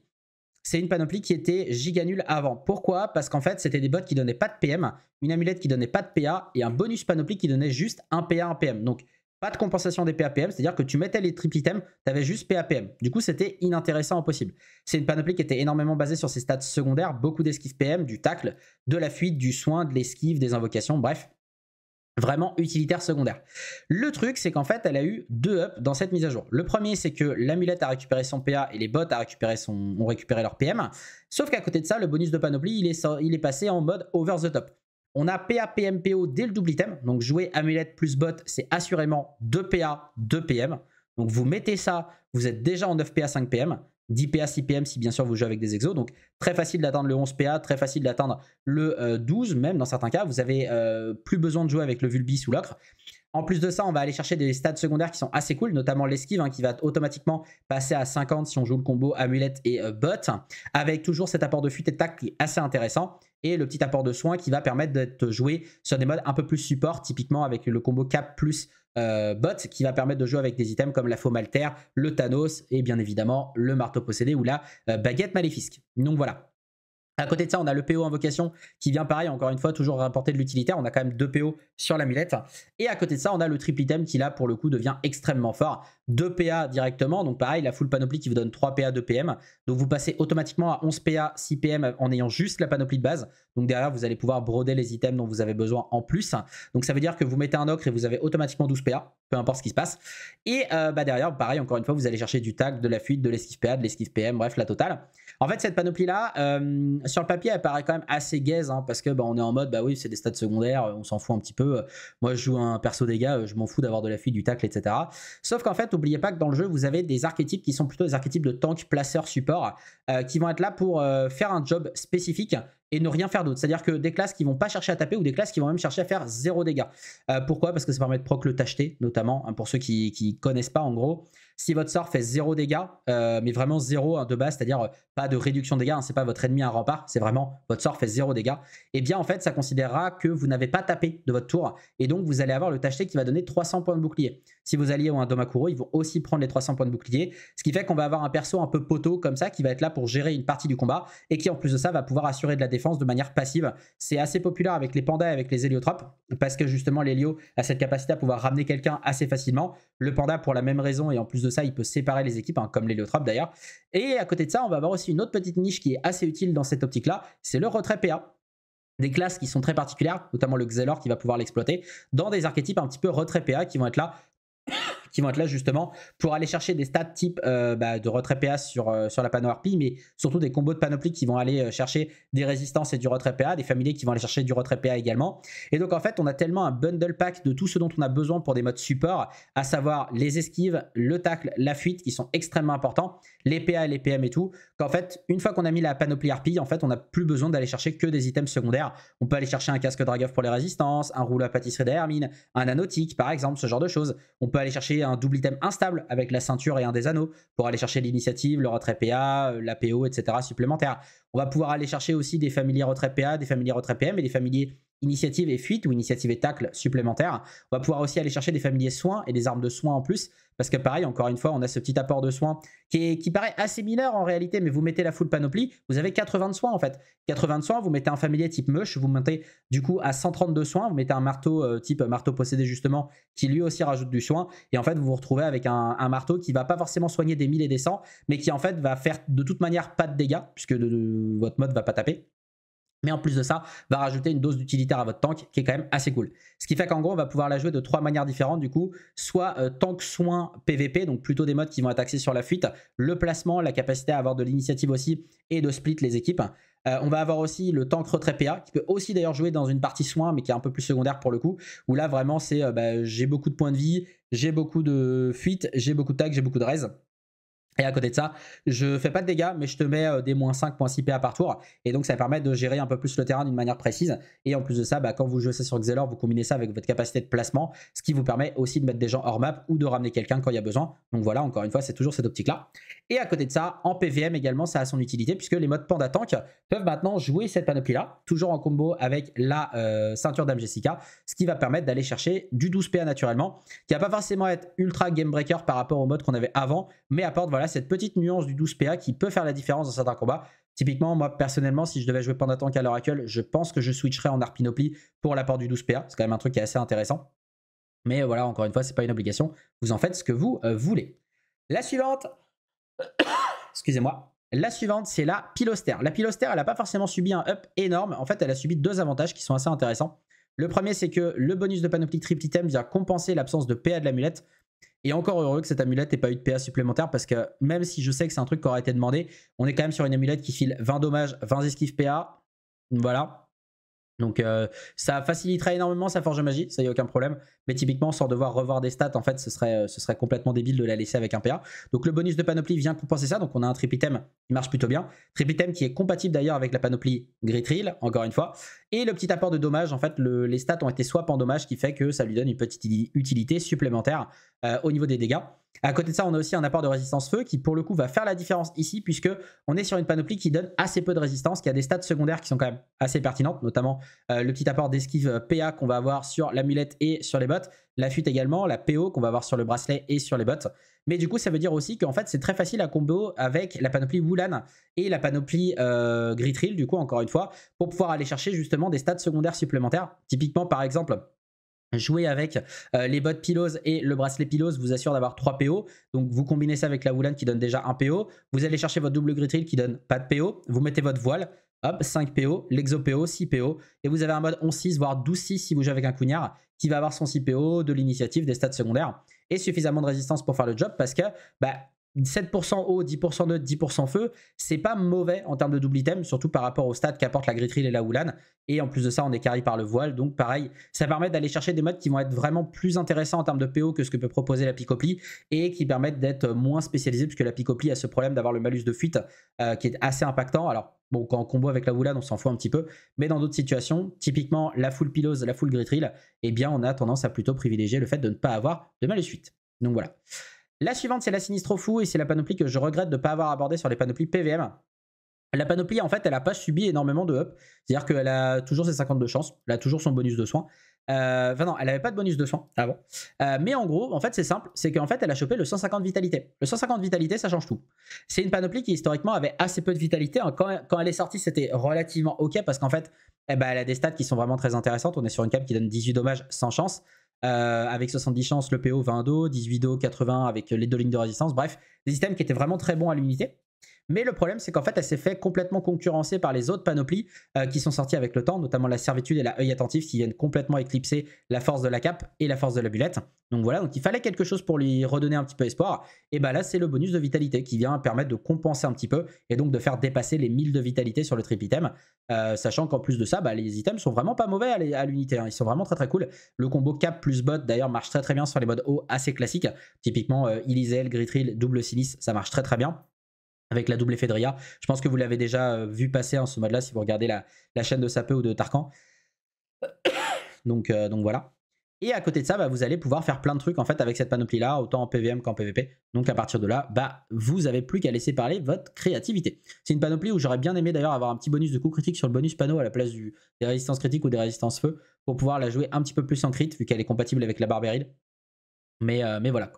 c'est une panoplie qui était giga nulle avant. Pourquoi? Parce qu'en fait, c'était des bots qui donnaient pas de PM, une amulette qui donnait pas de PA et un bonus panoplie qui donnait juste un PA, un PM. Donc pas de compensation des PAPM, c'est-à-dire que tu mettais les triple items, tu avais juste PAPM. Du coup, c'était inintéressant au possible. C'est une panoplie qui était énormément basée sur ses stats secondaires, beaucoup d'esquive PM, du tacle, de la fuite, du soin, de l'esquive, des invocations, bref. Vraiment utilitaire secondaire. Le truc, c'est qu'en fait, elle a eu deux ups dans cette mise à jour. Le premier, c'est que l'amulette a récupéré son PA et les bots ont récupéré leur PM. Sauf qu'à côté de ça, le bonus de panoplie, il est, il est passé en mode over the top. On a PA, PM, PO dès le double item. Donc jouer amulette plus bot, c'est assurément 2 PA, 2 PM. Donc vous mettez ça, vous êtes déjà en 9 PA, 5 PM. 10 PA, 6 PM si bien sûr vous jouez avec des exos. Donc très facile d'atteindre le 11 PA, très facile d'atteindre le 12 euh, même dans certains cas. Vous avez euh, plus besoin de jouer avec le Vulbis ou l'ocre. En plus de ça, on va aller chercher des stats secondaires qui sont assez cool, notamment l'esquive hein, qui va automatiquement passer à 50 si on joue le combo amulette et euh, bot, avec toujours cet apport de fuite et de tac qui est assez intéressant, et le petit apport de soin qui va permettre d'être joué sur des modes un peu plus support, typiquement avec le combo cap plus euh, bot qui va permettre de jouer avec des items comme la faume alter, le Thanos et bien évidemment le marteau possédé ou la euh, baguette maléfique. Donc voilà, à côté de ça, on a le PO invocation qui vient pareil, encore une fois, toujours rapporter de l'utilitaire. On a quand même deux PO sur l'amulette. Et à côté de ça, on a le triple item qui là, pour le coup, devient extrêmement fort. 2 PA directement, donc pareil, la full panoplie qui vous donne 3 PA, 2 PM. Donc vous passez automatiquement à 11 PA, 6 PM en ayant juste la panoplie de base. Donc derrière, vous allez pouvoir broder les items dont vous avez besoin en plus. Donc ça veut dire que vous mettez un ocre et vous avez automatiquement 12 PA, peu importe ce qui se passe. Et euh, bah derrière, pareil, encore une fois, vous allez chercher du tag, de la fuite, de l'esquive PA, de l'esquive PM, bref, la totale. En fait, cette panoplie-là, euh, sur le papier, elle paraît quand même assez gaze, hein, parce que bah, on est en mode, bah oui, c'est des stats secondaires, on s'en fout un petit peu. Moi, je joue un perso dégâts, je m'en fous d'avoir de la fuite, du tacle, etc. Sauf qu'en fait, n'oubliez pas que dans le jeu, vous avez des archétypes qui sont plutôt des archétypes de tank, placeur, support, euh, qui vont être là pour euh, faire un job spécifique et ne rien faire d'autre. C'est-à-dire que des classes qui vont pas chercher à taper ou des classes qui vont même chercher à faire zéro dégâts. pourquoi? Parce que ça permet de proc le tacheté, notamment, hein, pour ceux qui ne connaissent pas en gros si votre sort fait zéro dégâts, euh, mais vraiment zéro hein, de base, c'est-à-dire euh, pas de réduction de dégâts, hein, c'est pas votre ennemi un rempart, c'est vraiment votre sort fait zéro dégâts, et eh bien en fait ça considérera que vous n'avez pas tapé de votre tour, et donc vous allez avoir le tacheté qui va donner 300 points de bouclier. Si vos alliés ont un Domakuro, ils vont aussi prendre les 300 points de bouclier, ce qui fait qu'on va avoir un perso un peu poteau comme ça, qui va être là pour gérer une partie du combat, et qui en plus de ça va pouvoir assurer de la défense de manière passive. C'est assez populaire avec les pandas et avec les héliotropes, parce que justement l'hélio a cette capacité à pouvoir ramener quelqu'un assez facilement. Le panda pour la même raison, et en plus de ça, il peut séparer les équipes, hein, comme l'héliotrope d'ailleurs. Et à côté de ça, on va avoir aussi une autre petite niche qui est assez utile dans cette optique-là, c'est le retrait PA. des classes qui sont très particulières, notamment le Xelor qui va pouvoir l'exploiter, dans des archétypes un petit peu retrait PA qui vont être là qui vont être là justement pour aller chercher des stats type euh, bah, de retrait PA sur, euh, sur la pano RP, mais surtout des combos de panoplie qui vont aller euh, chercher des résistances et du retrait PA, des familiers qui vont aller chercher du retrait PA également. Et donc en fait, on a tellement un bundle pack de tout ce dont on a besoin pour des modes support, à savoir les esquives, le tacle, la fuite, qui sont extrêmement importants, les PA et les PM et tout, qu'en fait, une fois qu'on a mis la panoplie RP, en fait, on n'a plus besoin d'aller chercher que des items secondaires. On peut aller chercher un casque Dragov pour les résistances, un rouleau à pâtisserie d'Hermine, un anotique par exemple, ce genre de choses. On peut aller chercher un double item instable avec la ceinture et un des anneaux pour aller chercher l'initiative, le retrait PA, euh, la PO, etc. supplémentaires. On va pouvoir aller chercher aussi des familiers retrait PA, des familiers retrait PM et des familiers initiative et fuite ou initiative et tacle supplémentaires. On va pouvoir aussi aller chercher des familiers soins et des armes de soins en plus parce que pareil, encore une fois, on a ce petit apport de soins qui, paraît assez mineur en réalité, mais vous mettez la full panoplie, vous avez 80 de soins en fait. 80 de soins, vous mettez un familier type mush, vous mettez du coup à 132 soins, vous mettez un marteau euh, type marteau possédé justement, qui lui aussi rajoute du soin, et en fait vous vous retrouvez avec un, marteau qui va pas forcément soigner des 1000 et des 100, mais qui en fait va faire de toute manière pas de dégâts, puisque votre mode va pas taper mais en plus de ça, va rajouter une dose d'utilitaire à votre tank qui est quand même assez cool. Ce qui fait qu'en gros, on va pouvoir la jouer de trois manières différentes du coup, soit euh, tank soin PVP, donc plutôt des modes qui vont être axés sur la fuite, le placement, la capacité à avoir de l'initiative aussi et de split les équipes. Euh, on va avoir aussi le tank retrait PA qui peut aussi d'ailleurs jouer dans une partie soin mais qui est un peu plus secondaire pour le coup, où là vraiment c'est euh, bah, j'ai beaucoup de points de vie, j'ai beaucoup de fuite, j'ai beaucoup de tag, j'ai beaucoup de raise. Et à côté de ça, je fais pas de dégâts, mais je te mets euh, des moins 5, moins 6 PA par tour. Et donc, ça permet de gérer un peu plus le terrain d'une manière précise. Et en plus de ça, bah, quand vous jouez ça sur Xelor, vous combinez ça avec votre capacité de placement, ce qui vous permet aussi de mettre des gens hors map ou de ramener quelqu'un quand il y a besoin. Donc voilà, encore une fois, c'est toujours cette optique-là. Et à côté de ça, en PVM également, ça a son utilité, puisque les modes Panda Tank peuvent maintenant jouer cette panoplie-là, toujours en combo avec la euh, ceinture d'âme Jessica, ce qui va permettre d'aller chercher du 12 PA naturellement, qui va pas forcément être ultra game breaker par rapport au mode qu'on avait avant, mais apporte voilà cette petite nuance du 12 PA qui peut faire la différence dans certains combats. Typiquement, moi personnellement, si je devais jouer tank à l'heure actuelle, je pense que je switcherais en Arpinoplie pour l'apport du 12 PA. C'est quand même un truc qui est assez intéressant. Mais voilà, encore une fois, c'est pas une obligation. Vous en faites ce que vous euh, voulez. La suivante, excusez-moi. La suivante, c'est la pilostère. La pilostère, elle n'a pas forcément subi un up énorme. En fait, elle a subi deux avantages qui sont assez intéressants. Le premier, c'est que le bonus de panoplie triple item vient compenser l'absence de PA de l'amulette. Et encore heureux que cette amulette n'ait pas eu de PA supplémentaire parce que même si je sais que c'est un truc qui aurait été demandé, on est quand même sur une amulette qui file 20 dommages, 20 esquives PA. Voilà. Donc euh, ça faciliterait énormément sa forge magie, ça y a aucun problème. Mais typiquement, sans devoir revoir des stats, en fait, ce serait, euh, complètement débile de la laisser avec un PA. Donc le bonus de panoplie vient compenser ça. Donc on a un triple item qui marche plutôt bien. Triple item qui est compatible d'ailleurs avec la panoplie Gritril, encore une fois. Et le petit apport de dommage, en fait, les stats ont été swap en dommage, qui fait que ça lui donne une petite utilité supplémentaire euh, au niveau des dégâts. À côté de ça, on a aussi un apport de résistance feu qui, pour le coup, va faire la différence ici, puisque on est sur une panoplie qui donne assez peu de résistance, qui a des stats secondaires qui sont quand même assez pertinentes, notamment euh, le petit apport d'esquive euh, PA qu'on va avoir sur l'amulette et sur les bottes, la fuite également, la PO qu'on va avoir sur le bracelet et sur les bottes. Mais du coup, ça veut dire aussi qu'en fait, c'est très facile à combo avec la panoplie Woolan et la panoplie euh, du coup, encore une fois, pour pouvoir aller chercher justement des stats secondaires supplémentaires. Typiquement, par exemple, Jouer avec euh, les bottes Pilos et le bracelet Pilos vous assure d'avoir 3 PO. Donc vous combinez ça avec la Woolan qui donne déjà 1 PO. Vous allez chercher votre double Gritril qui donne pas de PO. Vous mettez votre voile. Hop, 5 PO, l'exo PO, 6 PO. Et vous avez un mode 11-6, voire 12-6 si vous jouez avec un couignard, qui va avoir son 6 PO, de l'initiative, des stats secondaires, et suffisamment de résistance pour faire le job parce que bah, 7% eau, 10% de 10% feu, c'est pas mauvais en termes de double item, surtout par rapport au stade qu'apportent la Gritril et la Wulan. Et en plus de ça, on est carré par le voile, donc pareil, ça permet d'aller chercher des modes qui vont être vraiment plus intéressants en termes de PO que ce que peut proposer la Picoplie et qui permettent d'être moins spécialisés, puisque la Picoplie a ce problème d'avoir le malus de fuite euh, qui est assez impactant. Alors, bon, quand on combo avec la Wulan, on s'en fout un petit peu, mais dans d'autres situations, typiquement la full Pilos, la full Gritril, eh bien, on a tendance à plutôt privilégier le fait de ne pas avoir de malus fuite. Donc voilà. La suivante, c'est la Sinistro Fou et c'est la panoplie que je regrette de ne pas avoir abordée sur les panoplies PVM. La panoplie, en fait, elle n'a pas subi énormément de up. C'est-à-dire qu'elle a toujours ses 52 chances, elle a toujours son bonus de soins. Euh, enfin non, elle n'avait pas de bonus de soins avant. Euh, mais en gros, en fait, c'est simple, c'est qu'en fait, elle a chopé le 150 vitalité. Le 150 vitalité, ça change tout. C'est une panoplie qui historiquement avait assez peu de vitalité. Hein, quand, elle est sortie, c'était relativement ok parce qu'en fait, eh ben, elle a des stats qui sont vraiment très intéressantes. On est sur une cap qui donne 18 dommages sans chance. Euh, avec 70 chances, le PO 20 do, 18 do, 80 avec les deux lignes de résistance. Bref, des items qui étaient vraiment très bons à l'unité. Mais le problème, c'est qu'en fait, elle s'est fait complètement concurrencer par les autres panoplies euh, qui sont sorties avec le temps, notamment la servitude et la œil attentif qui viennent complètement éclipser la force de la cape et la force de la bulette. Donc voilà, donc il fallait quelque chose pour lui redonner un petit peu espoir. Et bah là, c'est le bonus de vitalité qui vient permettre de compenser un petit peu et donc de faire dépasser les 1000 de vitalité sur le trip item. Euh, sachant qu'en plus de ça, bah, les items sont vraiment pas mauvais à l'unité. Hein. Ils sont vraiment très très cool. Le combo cap plus bot d'ailleurs marche très très bien sur les modes haut assez classiques. Typiquement, euh, Grit Gritril, double silice, ça marche très très bien avec la double Ephedria. Je pense que vous l'avez déjà euh, vu passer en ce mode-là si vous regardez la, chaîne de Sapé ou de Tarkan. donc, euh, donc voilà. Et à côté de ça, bah, vous allez pouvoir faire plein de trucs en fait avec cette panoplie-là, autant en PVM qu'en PVP. Donc à partir de là, bah, vous avez plus qu'à laisser parler votre créativité. C'est une panoplie où j'aurais bien aimé d'ailleurs avoir un petit bonus de coup critique sur le bonus panneau à la place des résistances critiques ou des résistances feu pour pouvoir la jouer un petit peu plus en crit vu qu'elle est compatible avec la. Mais, euh, mais voilà.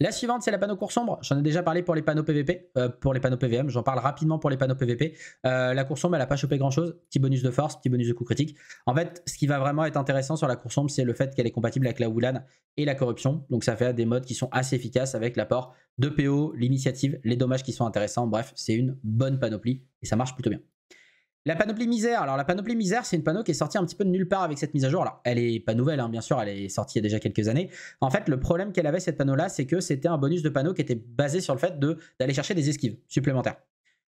La suivante, c'est la panneau cours sombre. J'en ai déjà parlé pour les panneaux PVP, euh, pour les panneaux PVM. J'en parle rapidement pour les panneaux PVP. Euh, la cour sombre, elle n'a pas chopé grand chose. Petit bonus de force, petit bonus de coup critique. En fait, ce qui va vraiment être intéressant sur la cour sombre, c'est le fait qu'elle est compatible avec la Wulan et la corruption. Donc ça fait des modes qui sont assez efficaces avec l'apport de PO, l'initiative, les dommages qui sont intéressants. Bref, c'est une bonne panoplie et ça marche plutôt bien. La panoplie misère. Alors la panoplie misère, c'est une panneau qui est sortie un petit peu de nulle part avec cette mise à jour. Elle est pas nouvelle, hein, bien sûr, elle est sortie il y a déjà quelques années. En fait, le problème qu'elle avait cette panneau là, c'est que c'était un bonus de panneau qui était basé sur le fait d'aller chercher des esquives supplémentaires.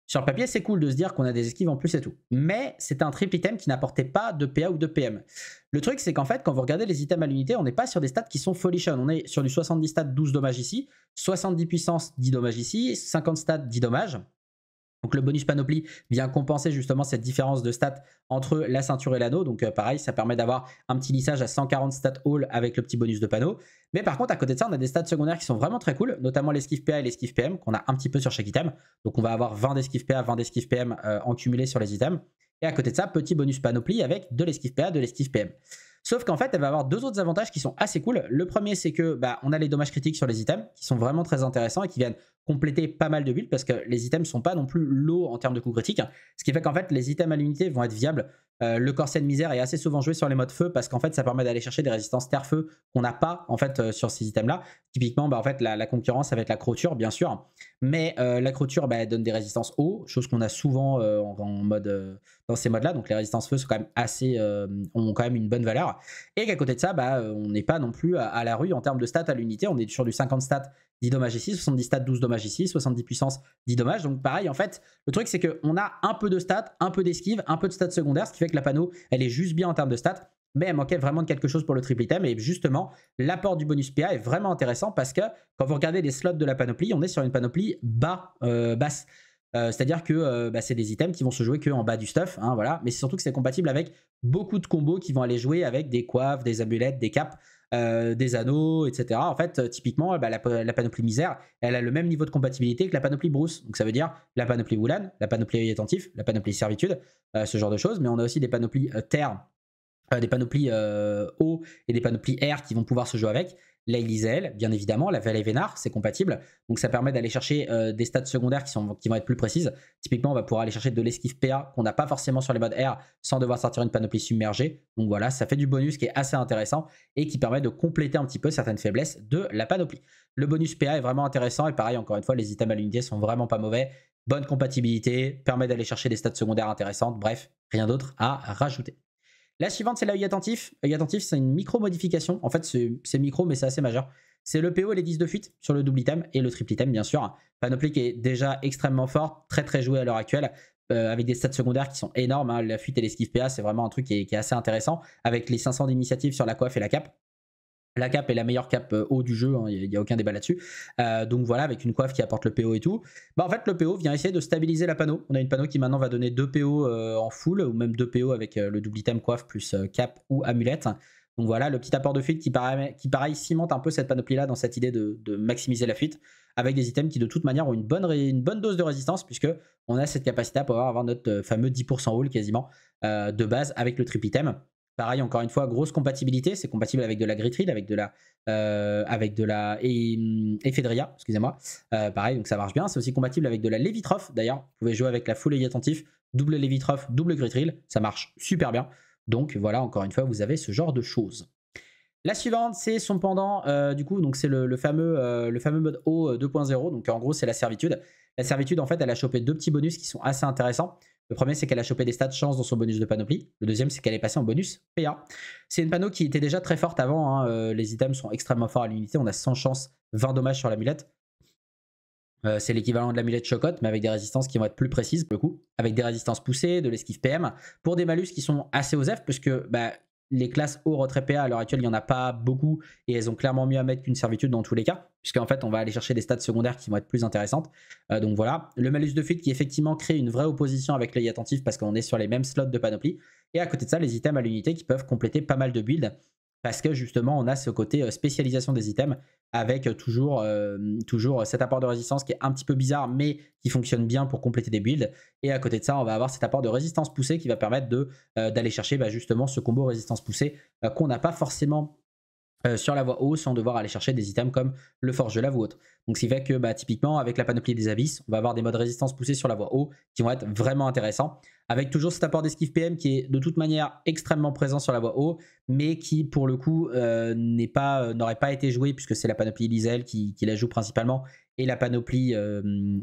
Sur le papier, c'est cool de se dire qu'on a des esquives en plus et tout. Mais c'était un triple item qui n'apportait pas de PA ou de PM. Le truc, c'est qu'en fait, quand vous regardez les items à l'unité, on n'est pas sur des stats qui sont folichon. On est sur du 70 stats, 12 dommages ici, 70 puissance, 10 dommages ici, 50 stats, 10 dommages. Donc le bonus panoplie vient compenser justement cette différence de stats entre la ceinture et l'anneau. Donc euh, pareil, ça permet d'avoir un petit lissage à 140 stats all avec le petit bonus de panneau. Mais par contre, à côté de ça, on a des stats secondaires qui sont vraiment très cool, notamment l'esquive PA et l'esquive PM qu'on a un petit peu sur chaque item. Donc on va avoir 20 d'esquive PA, 20 d'esquive PM euh, en cumulé sur les items. Et à côté de ça, petit bonus panoplie avec de l'esquive PA, de l'esquive PM. Sauf qu'en fait, elle va avoir deux autres avantages qui sont assez cool. Le premier, c'est que bah, on a les dommages critiques sur les items qui sont vraiment très intéressants et qui viennent compléter pas mal de builds parce que les items sont pas non plus low en termes de coups critiques. Ce qui fait qu'en fait, les items à l'unité vont être viables. Euh, le corset de misère est assez souvent joué sur les modes feu parce qu'en fait, ça permet d'aller chercher des résistances terre-feu qu'on n'a pas en fait euh, sur ces items-là. Typiquement, bah, en fait, la, concurrence avec la crotture, bien sûr. Mais euh, la crotture bah, donne des résistances eau, chose qu'on a souvent en, mode dans ces modes-là. Donc les résistances feu sont quand même assez, ont quand même une bonne valeur. Et qu'à côté de ça, bah, on n'est pas non plus à, à, la rue en termes de stats à l'unité. On est sur du 50 stats 10 dommages ici, 70 stats, 12 dommages ici, 70 puissance, 10 dommages. Donc pareil, en fait, le truc c'est qu'on a un peu de stats, un peu d'esquive, un peu de stats secondaires, ce qui fait que la panneau, elle est juste bien en termes de stats, mais elle manquait vraiment de quelque chose pour le triple item. Et justement, l'apport du bonus PA est vraiment intéressant parce que quand vous regardez les slots de la panoplie, on est sur une panoplie bas, euh, basse. Euh, c'est-à-dire que euh, bah, c'est des items qui vont se jouer que en bas du stuff, hein, voilà. Mais c'est surtout que c'est compatible avec beaucoup de combos qui vont aller jouer avec des coiffes, des amulettes, des capes. Euh, des anneaux, etc. En fait, euh, typiquement, bah, la, panoplie misère, elle a le même niveau de compatibilité que la panoplie brousse. Donc ça veut dire la panoplie Woolan, la panoplie attentif, la panoplie servitude, euh, ce genre de choses. Mais on a aussi des panoplies terre, des panoplies eau et des panoplies air qui vont pouvoir se jouer avec la bien évidemment, la Valley Vénard, c'est compatible. Donc ça permet d'aller chercher euh, des stats secondaires qui, sont, qui vont être plus précises. Typiquement, on va pouvoir aller chercher de l'esquive PA qu'on n'a pas forcément sur les modes air sans devoir sortir une panoplie submergée. Donc voilà, ça fait du bonus qui est assez intéressant et qui permet de compléter un petit peu certaines faiblesses de la panoplie. Le bonus PA est vraiment intéressant et pareil, encore une fois, les items à l'unité sont vraiment pas mauvais. Bonne compatibilité, permet d'aller chercher des stats secondaires intéressantes. Bref, rien d'autre à rajouter. La suivante, c'est l'œil attentif. L'œil attentif, c'est une micro-modification. En fait, c'est micro, mais c'est assez majeur. C'est le PO et les 10 de fuite sur le double item et le triple item, bien sûr. Panoplie qui est déjà extrêmement fort, très très joué à l'heure actuelle, euh, avec des stats secondaires qui sont énormes. Hein. La fuite et l'esquive PA, c'est vraiment un truc qui est, assez intéressant, avec les 500 d'initiative sur la coiffe et la cape. La cape est la meilleure cape euh, haut du jeu, il hein, n'y a, aucun débat là-dessus. Euh, donc voilà, avec une coiffe qui apporte le PO et tout. Bah en fait, le PO vient essayer de stabiliser la panneau. On a une panneau qui maintenant va donner 2 PO euh, en full, ou même 2 PO avec le double item coiffe plus cap ou amulette. Donc voilà, le petit apport de fuite qui, pareil cimente un peu cette panoplie-là dans cette idée de, maximiser la fuite, avec des items qui de toute manière ont une bonne, une bonne dose de résistance, puisque on a cette capacité à pouvoir avoir notre fameux 10% haul quasiment de base avec le triple item. Pareil, encore une fois, grosse compatibilité. C'est compatible avec de la Gritrid, avec de la, euh, avec de la hum, Ephedria, excusez-moi. Euh, pareil, donc ça marche bien. C'est aussi compatible avec de la Levitroff. D'ailleurs, vous pouvez jouer avec la full œil attentif, double Levitroff, double Gritril. Ça marche super bien. Donc voilà, encore une fois, vous avez ce genre de choses. La suivante, c'est son pendant, euh, du coup, donc c'est le, fameux, le fameux mode O 2.0. Donc en gros, c'est la servitude. La servitude, en fait, elle a chopé deux petits bonus qui sont assez intéressants. Le premier, c'est qu'elle a chopé des stats chance dans son bonus de panoplie. Le deuxième, c'est qu'elle est passée en bonus PA. C'est une panneau qui était déjà très forte avant. Hein. Euh, les items sont extrêmement forts à l'unité. On a 100 chance, 20 dommages sur l'amulette. Euh, c'est l'équivalent de l'amulette chocotte, mais avec des résistances qui vont être plus précises le coup, avec des résistances poussées, de l'esquive PM, pour des malus qui sont assez osef, parce que bah, les classes haut retrait PA à l'heure actuelle, il n'y en a pas beaucoup et elles ont clairement mieux à mettre qu'une servitude dans tous les cas, puisqu'en fait, on va aller chercher des stats secondaires qui vont être plus intéressantes. Euh, donc voilà, le malus de fuite qui effectivement crée une vraie opposition avec l'œil attentif parce qu'on est sur les mêmes slots de panoplie. Et à côté de ça, les items à l'unité qui peuvent compléter pas mal de builds parce que justement on a ce côté euh, spécialisation des items avec euh, toujours, euh, toujours cet apport de résistance qui est un petit peu bizarre mais qui fonctionne bien pour compléter des builds et à côté de ça on va avoir cet apport de résistance poussée qui va permettre d'aller chercher bah, justement ce combo résistance poussée qu'on n'a pas forcément sur la voie haut sans devoir aller chercher des items comme le forge de lave ou autre. Donc ce qui fait que bah, typiquement avec la panoplie des abysses, on va avoir des modes résistance poussés sur la voie haut qui vont être vraiment intéressants. Avec toujours cet apport d'esquive PM qui est de toute manière extrêmement présent sur la voie haut, mais qui pour le coup euh, pas euh, n'aurait pas été joué puisque c'est la panoplie Lizel qui, la joue principalement et la panoplie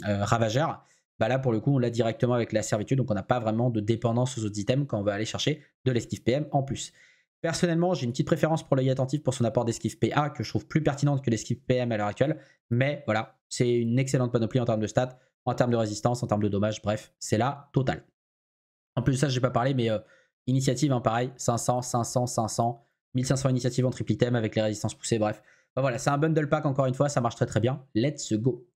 Ravageur. Bah là pour le coup on l'a directement avec la servitude donc on n'a pas vraiment de dépendance aux autres items quand on va aller chercher de l'esquive PM en plus. Personnellement, j'ai une petite préférence pour l'œil attentif pour son apport d'esquive PA que je trouve plus pertinente que l'esquive PM à l'heure actuelle. Mais voilà, c'est une excellente panoplie en termes de stats, en termes de résistance, en termes de dommages. Bref, c'est la totale. En plus de ça, je n'ai pas parlé, mais euh, initiative, hein, pareil, 500, 500, 500, 1500 initiatives en triple avec les résistances poussées. Bref, voilà, c'est un bundle pack encore une fois, ça marche très très bien. Let's go.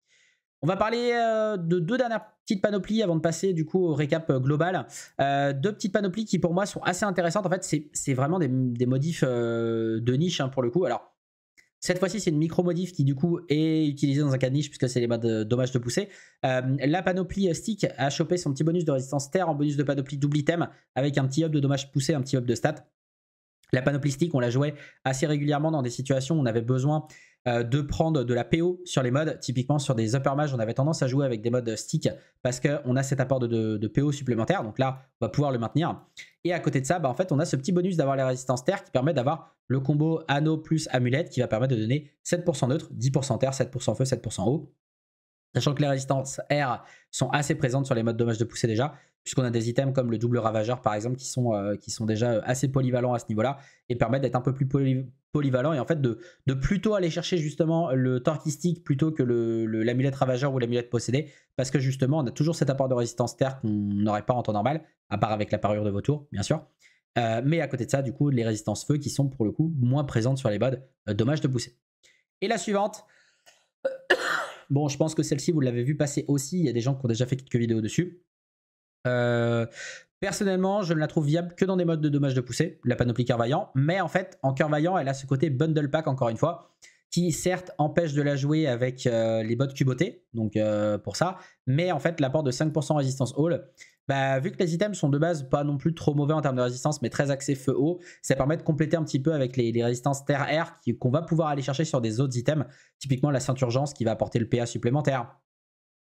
On va parler euh, de deux dernières petites panoplies avant de passer du coup au récap euh, global. Euh, deux petites panoplies qui pour moi sont assez intéressantes. En fait, c'est vraiment des, modifs de niche hein, pour le coup. Alors, cette fois-ci, c'est une micro-modif qui du coup est utilisée dans un cas de niche puisque c'est les modes dommage de pousser. la panoplie stick a chopé son petit bonus de résistance terre en bonus de panoplie double item avec un petit up de dommage poussé, un petit up de stat. La panoplie stick, on la jouait assez régulièrement dans des situations où on avait besoin euh, de prendre de la PO sur les modes. Typiquement sur des upper mages, on avait tendance à jouer avec des modes stick parce qu'on a cet apport de, PO supplémentaire. Donc là, on va pouvoir le maintenir. Et à côté de ça, bah, fait, on a ce petit bonus d'avoir les résistances terre qui permet d'avoir le combo anneau plus amulette qui va permettre de donner 7% neutre, 10% terre, 7% feu, 7% eau. Sachant que les résistances R sont assez présentes sur les modes dommages de poussée déjà, puisqu'on a des items comme le double ravageur par exemple qui sont, euh, qui sont déjà assez polyvalents à ce niveau-là et permettent d'être un peu plus polyvalents et en fait de, de, plutôt aller chercher justement le torquistique plutôt que l'amulette le, ravageur ou l'amulette possédée parce que justement on a toujours cet apport de résistance terre qu'on n'aurait pas en temps normal, à part avec la parure de vautour bien sûr. Euh, mais à côté de ça, du coup, les résistances feu qui sont pour le coup moins présentes sur les modes euh, dommages de poussée. Et la suivante, Bon, je pense que celle-ci, vous l'avez vu passer aussi. Il y a des gens qui ont déjà fait quelques vidéos dessus. Euh, personnellement, je ne la trouve viable que dans des modes de dommage de poussée, la panoplie cœur vaillant. Mais en fait, en cœur vaillant, elle a ce côté bundle pack, encore une fois, qui certes empêche de la jouer avec euh, les bots cubotés, donc euh, pour ça. Mais en fait, l'apport de 5% résistance all bah, vu que les items sont de base pas non plus trop mauvais en termes de résistance, mais très axés feu-eau, ça permet de compléter un petit peu avec les, résistances terre-air qu'on va pouvoir aller chercher sur des autres items. Typiquement la ceinture urgence qui va apporter le PA supplémentaire,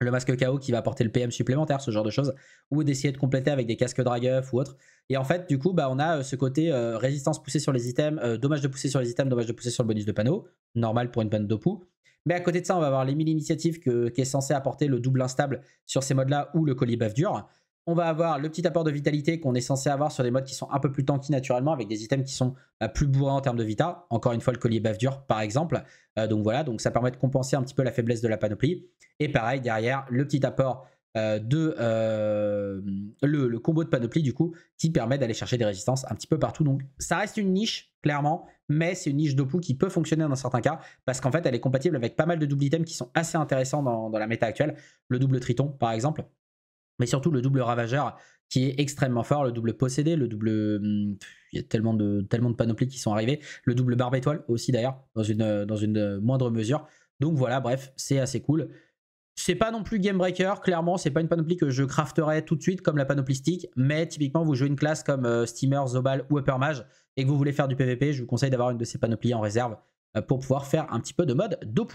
le masque KO qui va apporter le PM supplémentaire, ce genre de choses, ou d'essayer de compléter avec des casques Dragueuf ou autre. Et en fait, du coup, bah, on a euh, ce côté euh, résistance poussée sur les items, euh, dommage de pousser sur les items, dommage de pousser sur le bonus de panneau, normal pour une panne d'Opu. Mais à côté de ça, on va avoir les 1000 initiatives qui est censé apporter le double instable sur ces modes-là ou le colis dur. On va avoir le petit apport de vitalité qu'on est censé avoir sur des modes qui sont un peu plus tanky naturellement, avec des items qui sont bah, plus bourrés en termes de vita. Encore une fois, le collier bave dur, par exemple. Euh, donc voilà, donc ça permet de compenser un petit peu la faiblesse de la panoplie. Et pareil, derrière, le petit apport euh, de euh, le, combo de panoplie, du coup, qui permet d'aller chercher des résistances un petit peu partout. Donc ça reste une niche, clairement, mais c'est une niche d'Opu qui peut fonctionner dans certains cas, parce qu'en fait, elle est compatible avec pas mal de double items qui sont assez intéressants dans, dans la méta actuelle. Le double triton, par exemple mais surtout le double ravageur qui est extrêmement fort, le double possédé, le double. Hmm, il y a tellement de, tellement de panoplies qui sont arrivées, le double barbe étoile aussi d'ailleurs, dans une, moindre mesure. Donc voilà, bref, c'est assez cool. C'est pas non plus game breaker, clairement, c'est pas une panoplie que je crafterais tout de suite comme la panoplie stick, mais typiquement, vous jouez une classe comme euh, Steamer, Zobal ou Upper Mage et que vous voulez faire du PVP, je vous conseille d'avoir une de ces panoplies en réserve euh, pour pouvoir faire un petit peu de mode dope.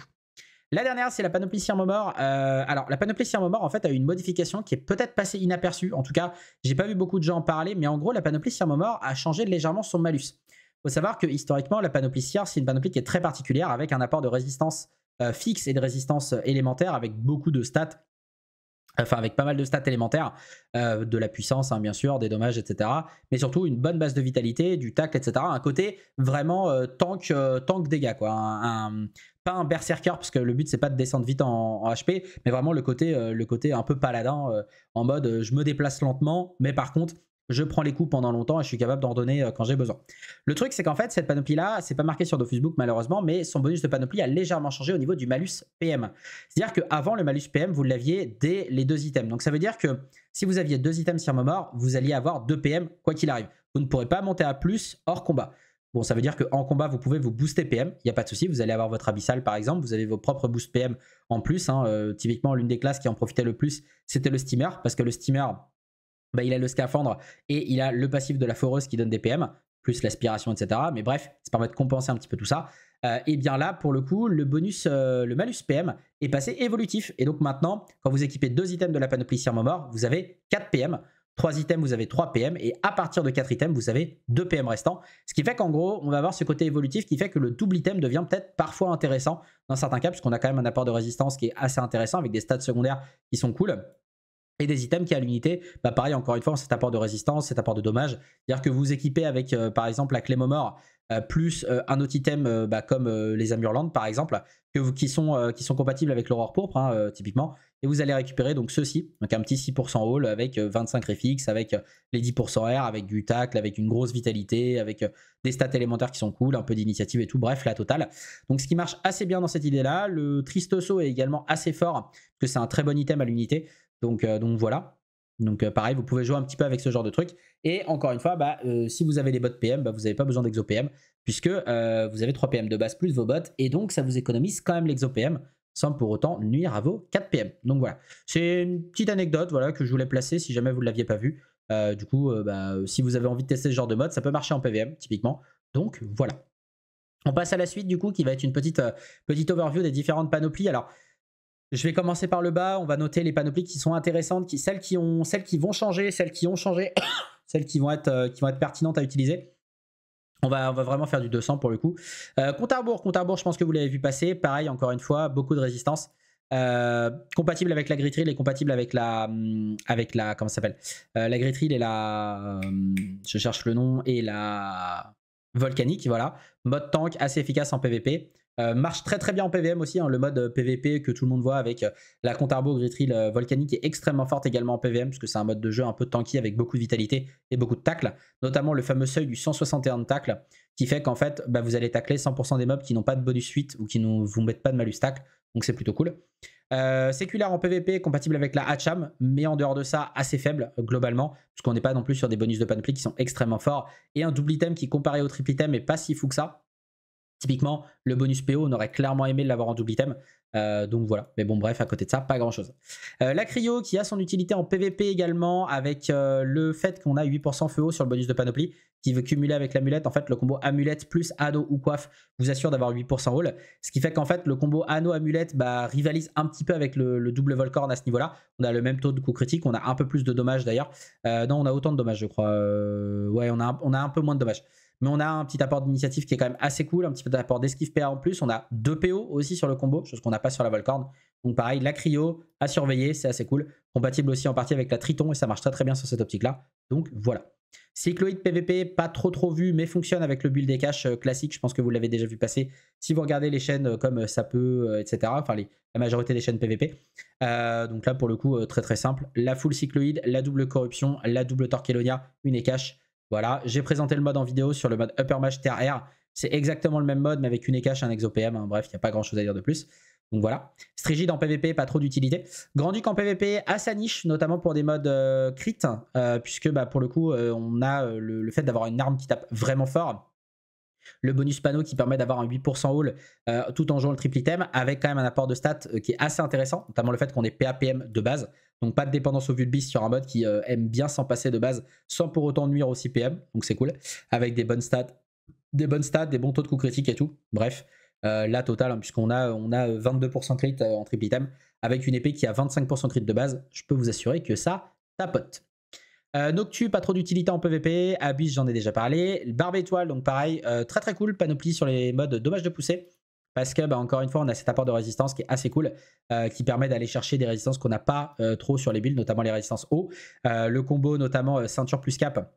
La dernière, c'est la panoplie Sirmomor. Euh, alors, la panoplie Sirmomor, en fait, a eu une modification qui est peut-être passée inaperçue. En tout cas, j'ai pas vu beaucoup de gens en parler, mais en gros, la panoplie Sirmomor a changé légèrement son malus. Il faut savoir que historiquement, la panoplie Sir, c'est une panoplie qui est très particulière avec un apport de résistance euh, fixe et de résistance élémentaire avec beaucoup de stats enfin avec pas mal de stats élémentaires, euh, de la puissance hein, bien sûr, des dommages, etc. Mais surtout une bonne base de vitalité, du tact, etc. Un côté vraiment euh, tank, euh, tank dégâts, quoi. Pas un berserker, parce que le but c'est pas de descendre vite en, HP, mais vraiment le côté, le côté un peu paladin, en mode je me déplace lentement, mais par contre je prends les coups pendant longtemps et je suis capable d'en donner euh, quand j'ai besoin. Le truc, c'est qu'en fait, cette panoplie-là, c'est pas marqué sur Facebook malheureusement, mais son bonus de panoplie a légèrement changé au niveau du malus PM. C'est-à-dire qu'avant, le malus PM, vous l'aviez dès les deux items. Donc ça veut dire que si vous aviez deux items sur mort, vous alliez avoir deux PM quoi qu'il arrive. Vous ne pourrez pas monter à plus hors combat. Bon, ça veut dire qu'en combat, vous pouvez vous booster PM, il n'y a pas de souci, vous allez avoir votre abyssal par exemple, vous avez vos propres boosts PM en plus. Hein. Euh, typiquement, l'une des classes qui en profitait le plus, c'était le steamer, parce que le steamer, bah, il a le scaphandre et il a le passif de la foreuse qui donne des PM, plus l'aspiration, etc. Mais bref, ça permet de compenser un petit peu tout ça. Euh, et bien là, pour le coup, le bonus, euh, le malus PM est passé évolutif. Et donc maintenant, quand vous équipez deux items de la panoplie Sirmo Mort, vous avez 4 PM. 3 items, vous avez 3 PM. Et à partir de 4 items, vous avez 2 PM restants. Ce qui fait qu'en gros, on va avoir ce côté évolutif qui fait que le double item devient peut-être parfois intéressant dans certains cas, puisqu'on a quand même un apport de résistance qui est assez intéressant avec des stats secondaires qui sont cool et des items qui à l'unité, bah pareil encore une fois, cet apport de résistance, cet apport de dommage. C'est-à-dire que vous équipez avec euh, par exemple la clé mort euh, plus euh, un autre item bah, comme les Amurland par exemple, qui, sont, compatibles avec l'aurore pourpre hein, typiquement, et vous allez récupérer donc ceci, donc un petit 6% haul avec 25 réfixes, avec les 10% air, avec du tacle, avec une grosse vitalité, avec des stats élémentaires qui sont cool, un peu d'initiative et tout, bref, la totale. Donc ce qui marche assez bien dans cette idée-là, le Tristoso est également assez fort, que c'est un très bon item à l'unité, donc, euh, donc voilà. Donc euh, pareil, vous pouvez jouer un petit peu avec ce genre de truc. Et encore une fois, bah, euh, si vous avez des bots PM, bah, vous n'avez pas besoin d'exo PM, puisque vous avez 3 PM de base plus vos bots, et donc ça vous économise quand même l'exo PM, sans pour autant nuire à vos 4 PM. Donc voilà, c'est une petite anecdote voilà, que je voulais placer si jamais vous ne l'aviez pas vu. du coup, bah, si vous avez envie de tester ce genre de mode, ça peut marcher en PVM, typiquement. Donc voilà. On passe à la suite, du coup, qui va être une petite, petite overview des différentes panoplies. Alors, je vais commencer par le bas. On va noter les panoplies qui sont intéressantes, celles, qui vont changer, celles qui ont changé, celles qui vont, être, euh, qui vont être pertinentes à utiliser. On va, vraiment faire du 200 pour le coup. Euh, compte à rebours, je pense que vous l'avez vu passer. Pareil, encore une fois, beaucoup de résistance. Euh, compatible avec la gritril et compatible avec la hum, avec la comment s'appelle la et la hum, je cherche le nom et la volcanique voilà mode tank assez efficace en PVP euh, marche très très bien en PVM aussi, hein, le mode PVP euh, que tout le monde voit avec euh, la Contarbo Gritril Volcanique est extrêmement forte également en PVM, puisque c'est un mode de jeu un peu tanky avec beaucoup de vitalité et beaucoup de tacle, notamment le fameux seuil du 161 de tacle, qui fait qu'en fait bah, vous allez tacler 100% des mobs qui n'ont pas de bonus suite ou qui ne vous mettent pas de malus tacle, donc c'est plutôt cool. séculaire en PVP, compatible avec la Hacham, mais en dehors de ça, assez faible globalement, puisqu'on n'est pas non plus sur des bonus de panoplie qui sont extrêmement forts, et un double item qui comparé au triple item est pas si fou que ça, Typiquement, le bonus PO, on aurait clairement aimé l'avoir en double item. Euh, donc voilà, mais bon bref, à côté de ça, pas grand chose. Euh, la cryo qui a son utilité en PVP également avec euh, le fait qu'on a 8% feu haut sur le bonus de panoplie qui veut cumuler avec l'amulette. En fait, le combo amulette plus anneau ou coiffe vous assure d'avoir 8% haul. Ce qui fait qu'en fait, le combo anneau amulette bah, rivalise un petit peu avec le, double volcorn à ce niveau-là. On a le même taux de coup critique, on a un peu plus de dommages d'ailleurs. non, on a autant de dommages, je crois. ouais, on a un peu moins de dommages mais on a un petit apport d'initiative qui est quand même assez cool, un petit peu d'apport d'esquive PA en plus. On a deux PO aussi sur le combo, chose qu'on n'a pas sur la Volcorn. Donc pareil, la cryo à surveiller, c'est assez cool. Compatible aussi en partie avec la Triton et ça marche très très bien sur cette optique-là. Donc voilà. Cycloïde PVP, pas trop trop vu, mais fonctionne avec le build des caches euh, classique. Je pense que vous l'avez déjà vu passer si vous regardez les chaînes euh, comme ça peut, euh, etc. Enfin, la majorité des chaînes PVP. donc là, pour le coup, très très simple. La full cycloïde, la double corruption, la double Torquelonia, une cache voilà, j'ai présenté le mode en vidéo sur le mode Upper Match Air. C'est exactement le même mode, mais avec une EKH, un ExoPM. Hein. Bref, il n'y a pas grand chose à dire de plus. Donc voilà. Strigide en PvP, pas trop d'utilité. Grand Duc en PvP, à sa niche, notamment pour des modes euh, crit, euh, puisque bah, pour le coup, euh, on a le, fait d'avoir une arme qui tape vraiment fort. Le bonus panneau qui permet d'avoir un 8% haul tout en jouant le triple item, avec quand même un apport de stats qui est assez intéressant, notamment le fait qu'on est PAPM de base. Donc pas de dépendance au beast sur un mode qui euh, aime bien s'en passer de base sans pour autant nuire au CPM. Donc c'est cool. Avec des bonnes stats, des bonnes stats, des bons taux de coups critiques et tout. Bref, euh, la totale, hein, puisqu'on a, on a 22% crit euh, en triple item, avec une épée qui a 25% crit de base, je peux vous assurer que ça tapote. Noctu, pas trop d'utilité en PvP. Abyss, j'en ai déjà parlé. Barbe étoile, donc pareil, très très cool. Panoplie sur les modes dommage de pousser. parce que, bah, encore une fois, on a cet apport de résistance qui est assez cool, euh, qui permet d'aller chercher des résistances qu'on n'a pas euh, trop sur les builds, notamment les résistances. Euh, le combo, notamment ceinture plus cap,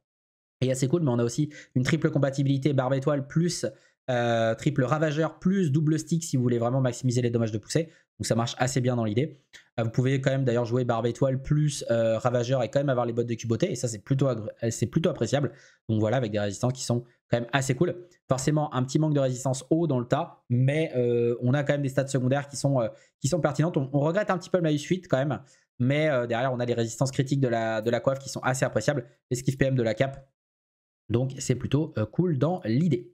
est assez cool, mais on a aussi une triple compatibilité barbe étoile plus triple ravageur plus double stick si vous voulez vraiment maximiser les dommages de poussée. Donc ça marche assez bien dans l'idée. vous pouvez quand même d'ailleurs jouer barbe étoile plus ravageur et quand même avoir les bottes de cuboté, et ça c'est plutôt, plutôt appréciable. Donc voilà, avec des résistances qui sont quand même assez cool. Forcément, un petit manque de résistance haut dans le tas, mais euh, on a quand même des stats secondaires qui sont, euh, pertinentes. On, regrette un petit peu le Malus 8 quand même, mais euh, derrière, on a les résistances critiques de la, coiffe qui sont assez appréciables, skiff PM de la cape. Donc, c'est plutôt cool dans l'idée.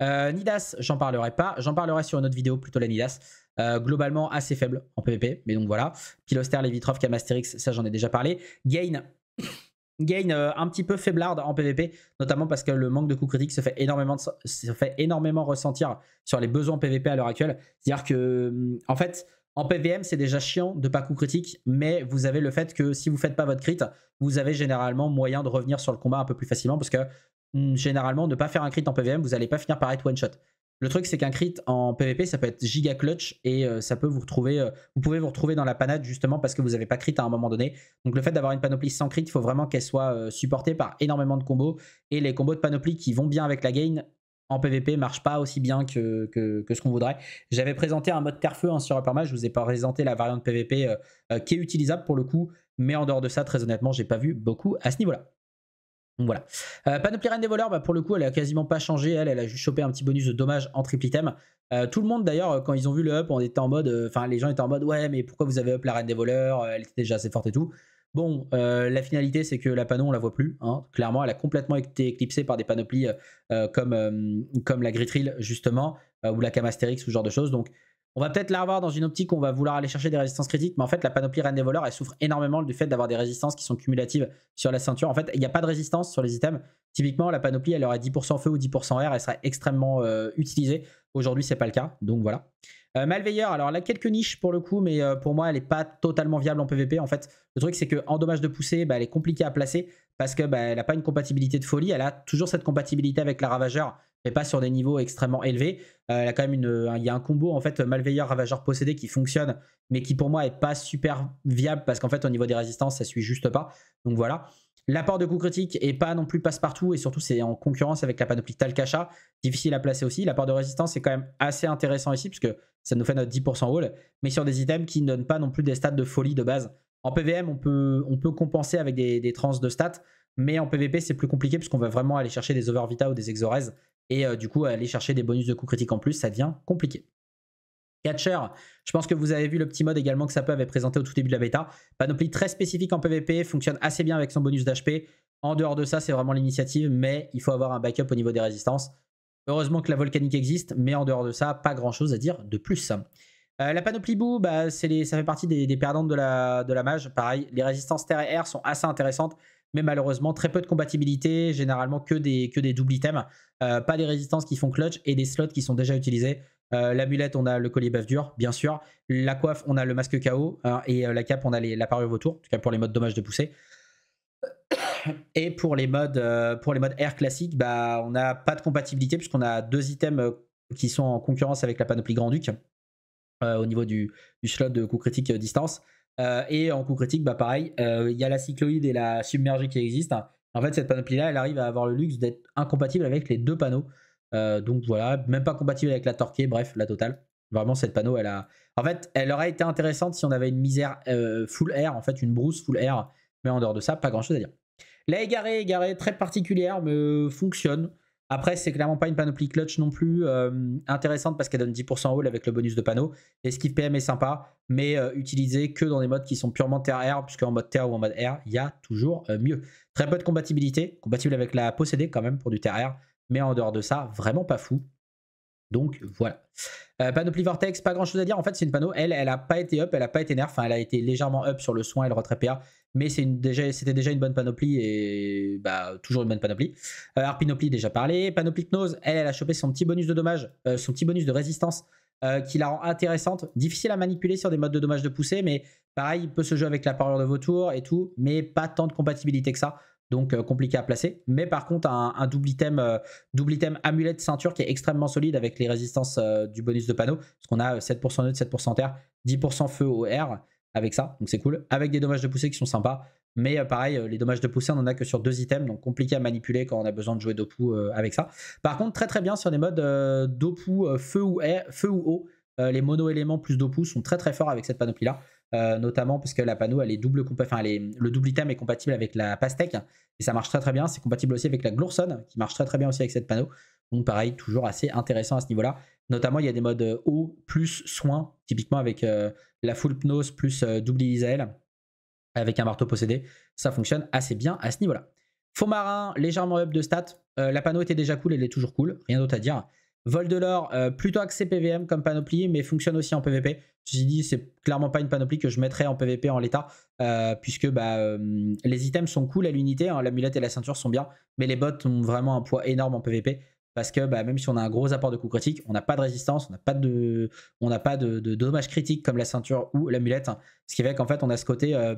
Nidas, j'en parlerai pas. J'en parlerai sur une autre vidéo, plutôt la Nidas. Globalement, assez faible en PvP, mais donc voilà. Piloster, Levitrov, Camasterix, ça j'en ai déjà parlé. Gain, Gain euh, un petit peu faiblarde en PvP, notamment parce que le manque de coups critiques se fait énormément, se fait énormément ressentir sur les besoins PvP à l'heure actuelle. C'est-à-dire que, hum, en fait, en PVM, c'est déjà chiant de pas coup critique, mais vous avez le fait que si vous faites pas votre crit, vous avez généralement moyen de revenir sur le combat un peu plus facilement parce que hum, généralement, ne pas faire un crit en PVM, vous n'allez pas finir par être one shot. Le truc, c'est qu'un crit en PvP, ça peut être giga clutch et euh, ça peut vous retrouver. Euh, vous pouvez vous retrouver dans la panade justement parce que vous n'avez pas crit à un moment donné. Donc le fait d'avoir une panoplie sans crit, il faut vraiment qu'elle soit euh, supportée par énormément de combos. Et les combos de panoplie qui vont bien avec la gain en PvP marchent pas aussi bien que, ce qu'on voudrait. J'avais présenté un mode terre-feu hein, sur je vous ai présenté la variante PvP qui est utilisable pour le coup, mais en dehors de ça, très honnêtement, j'ai pas vu beaucoup à ce niveau-là. Donc voilà. Euh, Reine des voleurs, bah, pour le coup, elle a quasiment pas changé. Elle, elle a juste chopé un petit bonus de dommage en triple item. Euh, tout le monde d'ailleurs, quand ils ont vu le up, on était en mode, enfin les gens étaient en mode ouais, mais pourquoi vous avez up la Reine des voleurs Elle était déjà assez forte et tout. Bon, euh, la finalité, c'est que la panneau, on la voit plus. Hein. Clairement, elle a complètement été éclipsée par des panoplies comme, comme la Gritril, justement, ou la Camastérix, ce genre de choses. Donc, on va peut-être la revoir dans une optique où on va vouloir aller chercher des résistances critiques, mais en fait, la panoplie Reine des voleurs, elle souffre énormément du fait d'avoir des résistances qui sont cumulatives sur la ceinture. En fait, il n'y a pas de résistance sur les items. Typiquement, la panoplie, elle aurait 10% feu ou 10% air, elle serait extrêmement euh, utilisée. Aujourd'hui, c'est pas le cas, donc voilà. Euh, Malveilleur, alors elle a quelques niches pour le coup, mais euh, pour moi, elle n'est pas totalement viable en PvP. En fait, le truc, c'est qu'en dommage de poussée, bah, elle est compliquée à placer parce qu'elle bah, n'a pas une compatibilité de folie. Elle a toujours cette compatibilité avec la Ravageur, mais pas sur des niveaux extrêmement élevés. Euh, une, il y a un combo en fait malveilleur ravageur possédé qui fonctionne, mais qui pour moi est pas super viable parce qu'en fait au niveau des résistances ça suit juste pas. Donc voilà. L'apport de coups critiques est pas non plus passe-partout et surtout c'est en concurrence avec la panoplie Talcacha, difficile à placer aussi. L'apport de résistance est quand même assez intéressant ici puisque ça nous fait notre 10% wall, mais sur des items qui ne donnent pas non plus des stats de folie de base. En PVM, on peut, compenser avec des, des trans de stats, mais en PVP, c'est plus compliqué puisqu'on va vraiment aller chercher des Overvita ou des Exorez et euh, du coup, aller chercher des bonus de coups critiques en plus, ça devient compliqué. Catcher, je pense que vous avez vu le petit mode également que peut avait présenté au tout début de la bêta. Panoplie très spécifique en PvP, fonctionne assez bien avec son bonus d'HP. En dehors de ça, c'est vraiment l'initiative, mais il faut avoir un backup au niveau des résistances. Heureusement que la volcanique existe, mais en dehors de ça, pas grand chose à dire de plus. Euh, la panoplie boue, bah, ça fait partie des, des perdantes de la, de la mage. Pareil, les résistances terre et air sont assez intéressantes mais malheureusement très peu de compatibilité, généralement que des, que des doubles items, euh, pas des résistances qui font clutch et des slots qui sont déjà utilisés. Euh, L'amulette, on a le collier bave dur, bien sûr. La coiffe, on a le masque KO. Hein, et euh, la cape, on a les, la parure vautour, en tout cas pour les modes dommage de pousser. Et pour les modes, pour les modes air classique, bah, on n'a pas de compatibilité puisqu'on a deux items qui sont en concurrence avec la panoplie Grand Duc au niveau du, du slot de coup critique distance. Euh, et en coup critique, bah pareil, euh, il y a la cycloïde et la submergée qui existent. En fait, cette panoplie-là, elle arrive à avoir le luxe d'être incompatible avec les deux panneaux. Euh, donc voilà, même pas compatible avec la torquée, bref, la totale. Vraiment, cette panneau, elle a. En fait, elle aurait été intéressante si on avait une misère full air, en fait, une brousse full air. Mais en dehors de ça, pas grand chose à dire. La égarée, égarée, très particulière, mais fonctionne. Après, c'est clairement pas une panoplie clutch non plus euh, intéressante parce qu'elle donne 10% haul avec le bonus de panneau. Esquive PM est sympa, mais euh, utilisé que dans des modes qui sont purement terre-air, puisqu'en mode terre ou en mode air, il y a toujours euh, mieux. Très peu de compatibilité, compatible avec la possédée quand même pour du terre-air, mais en dehors de ça, vraiment pas fou. Donc voilà. Euh, panoplie Vortex, pas grand chose à dire. En fait, c'est une panneau. Elle, elle n'a pas été up, elle n'a pas été nerf. Enfin, elle a été légèrement up sur le soin et le retrait PA. Mais c'était déjà, déjà une bonne panoplie et bah, toujours une bonne panoplie. Euh, Arpinoplie, déjà parlé. Panoplie Gnose, elle, a chopé son petit bonus de dommage, euh, son petit bonus de résistance euh, qui la rend intéressante. Difficile à manipuler sur des modes de dommage de poussée, mais pareil, il peut se jouer avec la parure de vautour et tout, mais pas tant de compatibilité que ça. donc compliqué à placer. Mais par contre, un, double item, double item amulette ceinture qui est extrêmement solide avec les résistances du bonus de panneau, parce qu'on a 7% neutre, 7% terre, 10% feu au R avec ça, donc c'est cool. Avec des dommages de poussée qui sont sympas. Mais pareil, les dommages de poussée, on en a que sur deux items, donc compliqué à manipuler quand on a besoin de jouer Dopu avec ça. Par contre, très très bien sur des modes Dopu feu ou, feu ou eau. les mono-éléments plus Dopu sont très très forts avec cette panoplie-là. Euh, notamment parce que la panneau, elle est double, enfin, le double item est compatible avec la pastèque et ça marche très très bien. C'est compatible aussi avec la Glourson qui marche très très bien aussi avec cette panneau. Donc pareil, toujours assez intéressant à ce niveau-là. Notamment, il y a des modes euh, eau plus soin, typiquement avec euh, la full pnose plus double Isael avec un marteau possédé. Ça fonctionne assez bien à ce niveau-là. Faux marin, légèrement up de stats. la panneau était déjà cool, elle est toujours cool, rien d'autre à dire. Vol de l'or, plutôt axé PVM comme panoplie, mais fonctionne aussi en PVP. Ceci dit, c'est clairement pas une panoplie que je mettrais en PvP en l'état, euh, puisque bah, euh, les items sont cool à l'unité, hein, l'amulette et la ceinture sont bien, mais les bots ont vraiment un poids énorme en PvP, parce que bah, même si on a un gros apport de coups critiques, on n'a pas de résistance, on n'a pas de, dommages critiques comme la ceinture ou l'amulette, ce qui fait qu'en fait on a ce côté euh,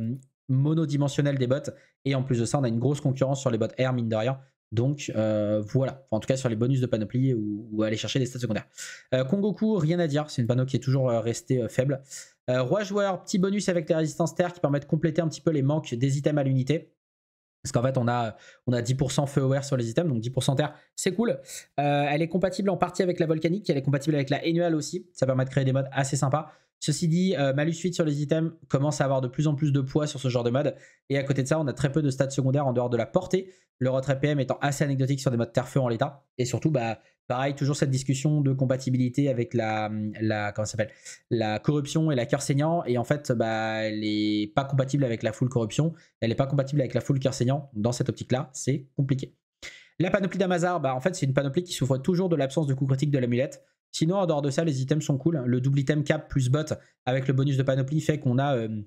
monodimensionnel des bots, et en plus de ça on a une grosse concurrence sur les bots air mine de rien, donc euh, voilà, en tout cas sur les bonus de panoplie ou, aller chercher des stats secondaires. Euh, Kongoku, rien à dire, c'est une panneau qui est toujours euh, restée faible. Roi joueur, petit bonus avec les résistances terre qui permet de compléter un petit peu les manques des items à l'unité. Parce qu'en fait, on a, on a 10% feu aware sur les items, donc 10% terre, c'est cool. elle est compatible en partie avec la volcanique, elle est compatible avec la annual aussi. Ça permet de créer des modes assez sympas. Ceci dit, malus 8 sur les items commence à avoir de plus en plus de poids sur ce genre de mode. Et à côté de ça, on a très peu de stats secondaires en dehors de la portée le retrait PM étant assez anecdotique sur des modes terre-feu en l'état. Et surtout, bah, pareil, toujours cette discussion de compatibilité avec la, la corruption et la cœur saignant. Et en fait, bah, elle n'est pas compatible avec la full corruption. Elle n'est pas compatible avec la full cœur saignant. Dans cette optique-là, c'est compliqué. La panoplie d'Amazar, bah, en fait, c'est une panoplie qui souffre toujours de l'absence de coup critique de l'amulette. Sinon, en dehors de ça, les items sont cool. Le double item cap plus bot avec le bonus de panoplie fait qu'on a. Euh,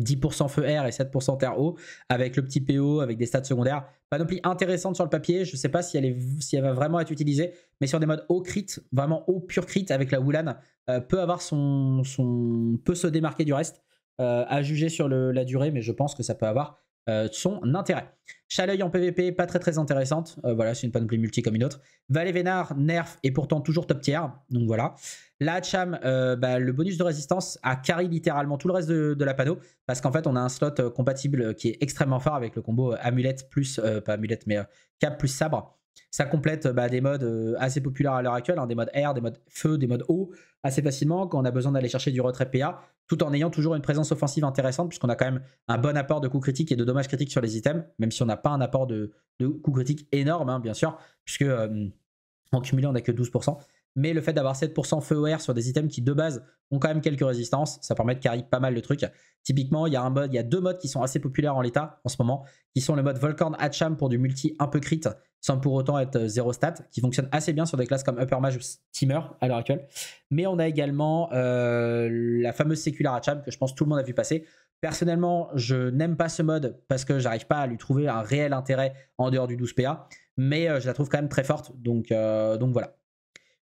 10% feu air et 7% terre eau, avec le petit PO, avec des stats secondaires. Panoplie intéressante sur le papier, je ne sais pas si elle, va vraiment être utilisée, mais sur des modes haut crit, vraiment haut pur crit avec la Wulan, euh, peut avoir son, son, peut se démarquer du reste, euh, à juger sur la durée, mais je pense que ça peut avoir euh, son intérêt. Chaleuil en PvP, pas très très intéressante. voilà, c'est une panoplie multi comme une autre. Valet Vénard, Nerf et pourtant toujours top tier. Donc voilà. La Hacham, euh, bah, le bonus de résistance a carry littéralement tout le reste de, la panneau parce qu'en fait on a un slot euh, compatible euh, qui est extrêmement fort avec le combo amulette plus, pas amulette mais cap plus sabre. Ça complète bah, des modes assez populaires à l'heure actuelle, hein, des modes air, des modes feu, des modes eau assez facilement quand on a besoin d'aller chercher du retrait PA tout en ayant toujours une présence offensive intéressante puisqu'on a quand même un bon apport de coups critiques et de dommages critiques sur les items, même si on n'a pas un apport de, coups critiques énorme, hein, bien sûr, puisque en cumulé on n'a que 12% mais le fait d'avoir 7% feu air sur des items qui de base ont quand même quelques résistances, ça permet de carry pas mal de trucs. Typiquement, il y a un mode, il y a deux modes qui sont assez populaires en l'état en ce moment, qui sont le mode Volcorn Hatcham pour du multi un peu crit, sans pour autant être euh, zéro stat, qui fonctionne assez bien sur des classes comme Upper Mage ou Steamer à l'heure actuelle. Mais on a également euh, la fameuse Secular Hatcham que je pense tout le monde a vu passer. Personnellement, je n'aime pas ce mode parce que j'arrive pas à lui trouver un réel intérêt en dehors du 12 PA, mais euh, je la trouve quand même très forte, donc, donc voilà.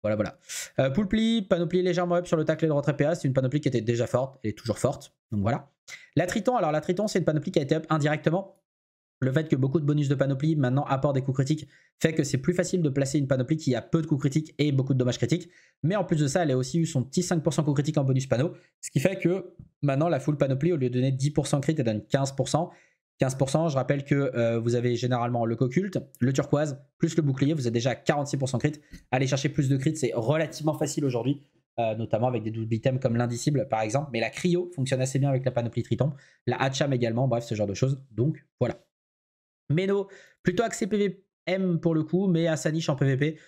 Voilà, voilà. Euh, Poulpli, panoplie légèrement up sur le tacle de retrait PA. C'est une panoplie qui était déjà forte et toujours forte. Donc voilà. La Triton, alors la Triton, c'est une panoplie qui a été up indirectement. Le fait que beaucoup de bonus de panoplie maintenant apportent des coups critiques fait que c'est plus facile de placer une panoplie qui a peu de coups critiques et beaucoup de dommages critiques. Mais en plus de ça, elle a aussi eu son petit 5% coups critiques en bonus panneau. Ce qui fait que maintenant, la full panoplie, au lieu de donner 10% crit, elle donne 15%. 15%. Je rappelle que euh, vous avez généralement le coculte, le turquoise, plus le bouclier. Vous êtes déjà à 46% crit. Aller chercher plus de crit, c'est relativement facile aujourd'hui, euh, notamment avec des double items comme l'indicible par exemple. Mais la cryo fonctionne assez bien avec la panoplie triton. La hacham également, bref, ce genre de choses. Donc voilà. Meno, plutôt axé PVM pour le coup, mais à sa niche en PVP.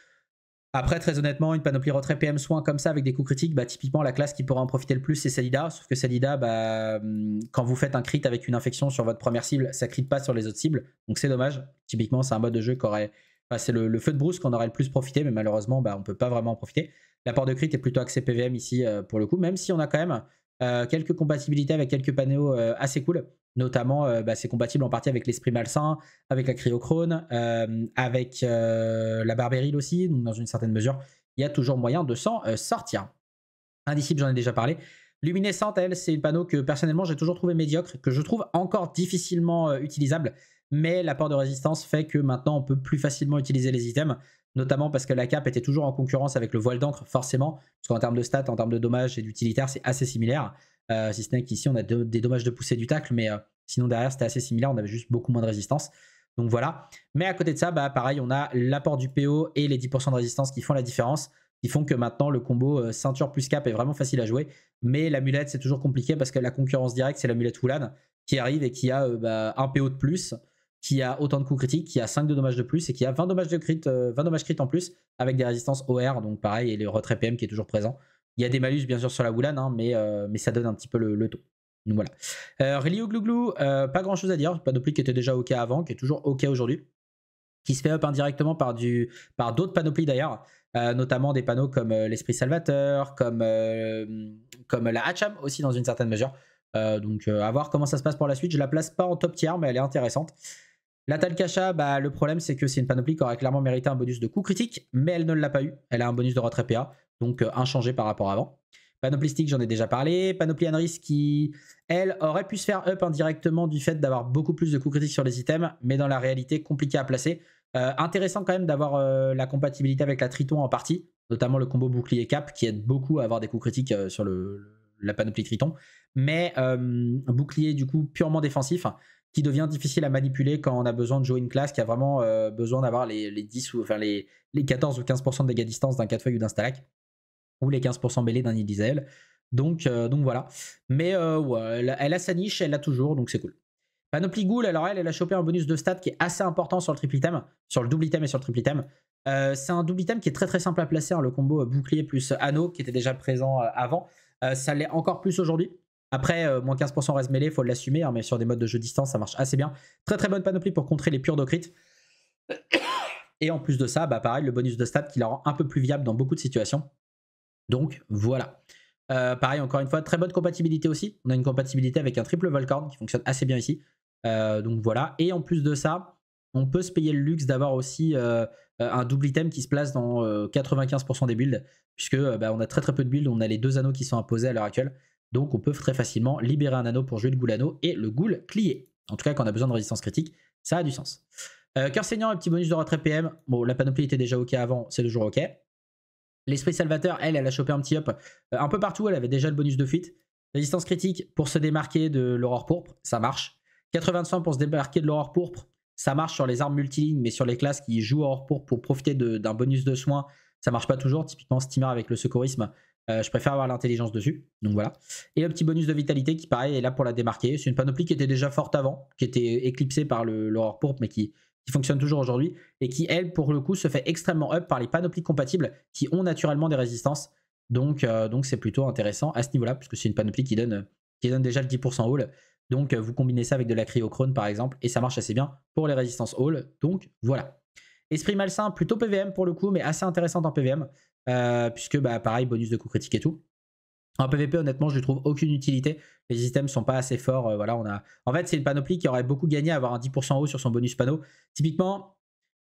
Après, très honnêtement, une panoplie retrait PM soin comme ça avec des coups critiques, bah, typiquement la classe qui pourra en profiter le plus, c'est Salida. Sauf que Salida, bah, hum, quand vous faites un crit avec une infection sur votre première cible, ça crit pas sur les autres cibles. Donc c'est dommage. Typiquement, c'est un mode de jeu qui aurait. c'est le, feu de brousse qu'on aurait le plus profité, mais malheureusement, bah, on peut pas vraiment en profiter. L'apport de crit est plutôt axé PVM ici euh, pour le coup, même si on a quand même quelques compatibilités avec quelques panneaux euh, assez cool. Notamment, euh, bah, c'est compatible en partie avec l'esprit malsain, avec la cryochrone, avec la barbéril aussi, donc dans une certaine mesure, il y a toujours moyen de s'en sortir. Indicible, j'en ai déjà parlé. Luminescente, elle, c'est un panneau que personnellement j'ai toujours trouvé médiocre, que je trouve encore difficilement utilisable. mais l'apport de résistance fait que maintenant on peut plus facilement utiliser les items, notamment parce que la cape était toujours en concurrence avec le voile d'encre, forcément, parce qu'en termes de stats, en termes de dommages et d'utilitaire, c'est assez similaire. Euh, si ce n'est qu'ici on a des dommages de poussée du tacle, mais euh, sinon derrière c'était assez similaire, on avait juste beaucoup moins de résistance. Donc voilà. Mais à côté de ça, bah, pareil, on a l'apport du PO et les 10% de résistance qui font la différence, qui font que maintenant le combo euh, ceinture plus cap est vraiment facile à jouer. Mais l'amulette, c'est toujours compliqué parce que la concurrence directe, c'est l'amulette Wulan qui arrive et qui a bah, un PO de plus qui a autant de coups critiques, qui a 5 de dommages de plus et qui a 20 dommages de crit, 20 euh, dommages crit en plus avec des résistances OR, donc pareil, et le retrait PM qui est toujours présent. Il y a des malus bien sûr sur la Woolan, hein, mais, euh, mais ça donne un petit peu le, taux. Donc voilà. Euh, Relio Glouglou, pas grand chose à dire. Panoplie qui était déjà OK avant, qui est toujours OK aujourd'hui. Qui se fait up indirectement par, du, par d'autres panoplies d'ailleurs, notamment des panneaux comme l'Esprit Salvateur, comme, comme la Hacham aussi dans une certaine mesure. donc à voir comment ça se passe pour la suite. Je la place pas en top tier, mais elle est intéressante. La Talcacha, bah, le problème c'est que c'est une panoplie qui aurait clairement mérité un bonus de coup critique, mais elle ne l'a pas eu. Elle a un bonus de retrait PA, donc euh, inchangé par rapport à avant. Panoplie Stick, j'en ai déjà parlé. Panoplie Anris qui, elle, aurait pu se faire up indirectement du fait d'avoir beaucoup plus de coups critiques sur les items, mais dans la réalité, compliqué à placer. Euh, intéressant quand même d'avoir euh, la compatibilité avec la Triton en partie, notamment le combo bouclier cap qui aide beaucoup à avoir des coups critiques sur la panoplie Triton. Mais bouclier du coup purement défensif, qui devient difficile à manipuler quand on a besoin de jouer une classe qui a vraiment euh, besoin d'avoir les, 10 ou enfin les, les 14 ou 15% de dégâts distance d'un 4 feuilles ou d'un stack ou les 15% mêlés d'un Idizel. Donc, euh, donc voilà. Mais euh, elle, a, sa niche, elle l'a toujours, donc c'est cool. Panoply Ghoul, alors elle, elle a chopé un bonus de stats qui est assez important sur le triple sur le double item et sur le triple item. c'est un double item qui est très très simple à placer, hein, le combo bouclier plus anneau qui était déjà présent avant. ça l'est encore plus aujourd'hui. Après, euh, moins 15% reste mêlé, il faut l'assumer, hein, mais sur des modes de jeu distance, ça marche assez bien. Très très bonne panoplie pour contrer les purs d'ocrit. Et en plus de ça, bah pareil, le bonus de stats qui la rend un peu plus viable dans beaucoup de situations. Donc voilà. Euh, pareil, encore une fois, très bonne compatibilité aussi. On a une compatibilité avec un triple Volcorn qui fonctionne assez bien ici. Euh, donc voilà. Et en plus de ça, on peut se payer le luxe d'avoir aussi un double item qui se place dans 95% des builds, puisque bah, on a très très peu de builds. On a les deux anneaux qui sont imposés à l'heure actuelle. Donc on peut très facilement libérer un anneau pour jouer le goulano et le ghoul clié. En tout cas, quand on a besoin de résistance critique, ça a du sens. Euh, Cœur saignant, un petit bonus de retrait PM. Bon, la panoplie était déjà OK avant, c'est toujours OK. L'esprit salvateur, elle, elle a chopé un petit up euh, un peu partout. Elle avait déjà le bonus de fuite. Résistance critique pour se démarquer de l'aurore pourpre, ça marche. 80 de pour se démarquer de l'aurore pourpre, ça marche sur les armes multilignes, mais sur les classes qui jouent aurore pourpre pour profiter d'un bonus de soin, ça marche pas toujours. Typiquement, Steamer avec le secourisme, euh, je préfère avoir l'intelligence dessus. Donc voilà. Et le petit bonus de vitalité qui, pareil, est là pour la démarquer. C'est une panoplie qui était déjà forte avant, qui était éclipsée par l'aurore pourpre, mais qui, fonctionne toujours aujourd'hui. Et qui, elle, pour le coup, se fait extrêmement up par les panoplies compatibles qui ont naturellement des résistances. Donc, euh, c'est plutôt intéressant à ce niveau-là, puisque c'est une panoplie qui donne, qui donne déjà le 10% haul. Donc, vous combinez ça avec de la cryochrone, par exemple, et ça marche assez bien pour les résistances haul. Donc, voilà. Esprit malsain, plutôt PVM pour le coup, mais assez intéressante en PVM. Euh, puisque bah, pareil, bonus de coup critique et tout. En PvP, honnêtement, je ne trouve aucune utilité. Les items sont pas assez forts. Euh, voilà, on a. En fait, c'est une panoplie qui aurait beaucoup gagné à avoir un 10% haut sur son bonus panneau. Typiquement,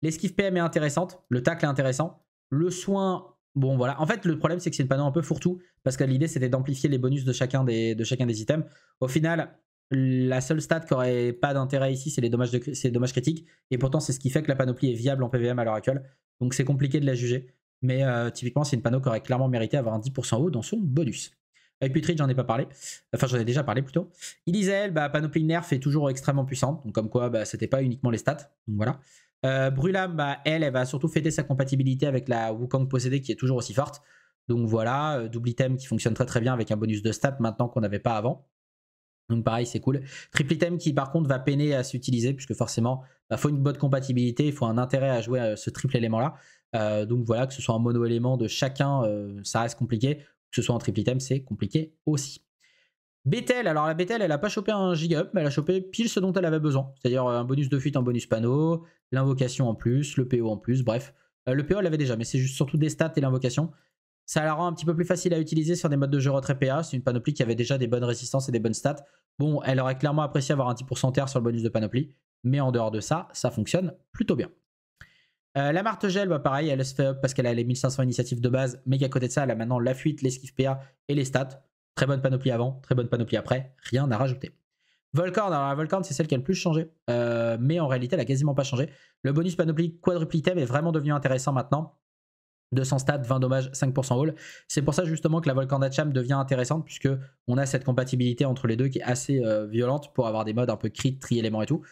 l'esquive PM est intéressante, le tacle est intéressant, le soin. Bon voilà, en fait le problème c'est que c'est une panneau un peu fourre-tout parce que l'idée c'était d'amplifier les bonus de chacun des, de chacun des items. Au final, la seule stat qui aurait pas d'intérêt ici, c'est les dommages, dommages critiques. Et pourtant, c'est ce qui fait que la panoplie est viable en PVM à l'heure actuelle. Donc c'est compliqué de la juger. Mais euh, typiquement, c'est une panneau qui aurait clairement mérité d'avoir un 10% haut dans son bonus. Avec Putrid, j'en ai pas parlé. Enfin, j'en ai déjà parlé plutôt. Ilizel, bah, panoplie nerf est toujours extrêmement puissante. Donc, comme quoi, bah, c'était pas uniquement les stats. Donc, voilà. Euh, Brulam, bah, elle, elle va surtout fêter sa compatibilité avec la Wukong possédée qui est toujours aussi forte. Donc voilà, euh, double item qui fonctionne très très bien avec un bonus de stats maintenant qu'on n'avait pas avant. Donc pareil, c'est cool. Triple item qui par contre va peiner à s'utiliser puisque forcément, il bah, faut une bonne compatibilité, il faut un intérêt à jouer ce triple élément là. Euh, donc voilà, que ce soit un mono-élément de chacun, euh, ça reste compliqué. Que ce soit un triple item, c'est compliqué aussi. Bethel, alors la Bethel, elle n'a pas chopé un giga up, mais elle a chopé pile ce dont elle avait besoin. C'est-à-dire euh, un bonus de fuite en bonus panneau, l'invocation en plus, le PO en plus, bref. le PO, elle l'avait déjà, mais c'est juste surtout des stats et l'invocation. Ça la rend un petit peu plus facile à utiliser sur des modes de jeu retrait PA. C'est une panoplie qui avait déjà des bonnes résistances et des bonnes stats. Bon, elle aurait clairement apprécié avoir un 10% terre sur le bonus de panoplie, mais en dehors de ça, ça fonctionne plutôt bien. Euh, la Martegel, bah pareil, elle se fait up parce qu'elle a les 1500 initiatives de base, mais qu'à côté de ça, elle a maintenant la fuite, l'esquive PA et les stats. Très bonne panoplie avant, très bonne panoplie après, rien à rajouter. Volcorn, alors la Volcorn, c'est celle qui a le plus changé, mais en réalité, elle a quasiment pas changé. Le bonus panoplie quadruple item est vraiment devenu intéressant maintenant. 200 stats, 20 dommages, 5% all. C'est pour ça justement que la Volcan d'Acham devient intéressante puisque on a cette compatibilité entre les deux qui est assez violente pour avoir des modes un peu crit, tri éléments et tout.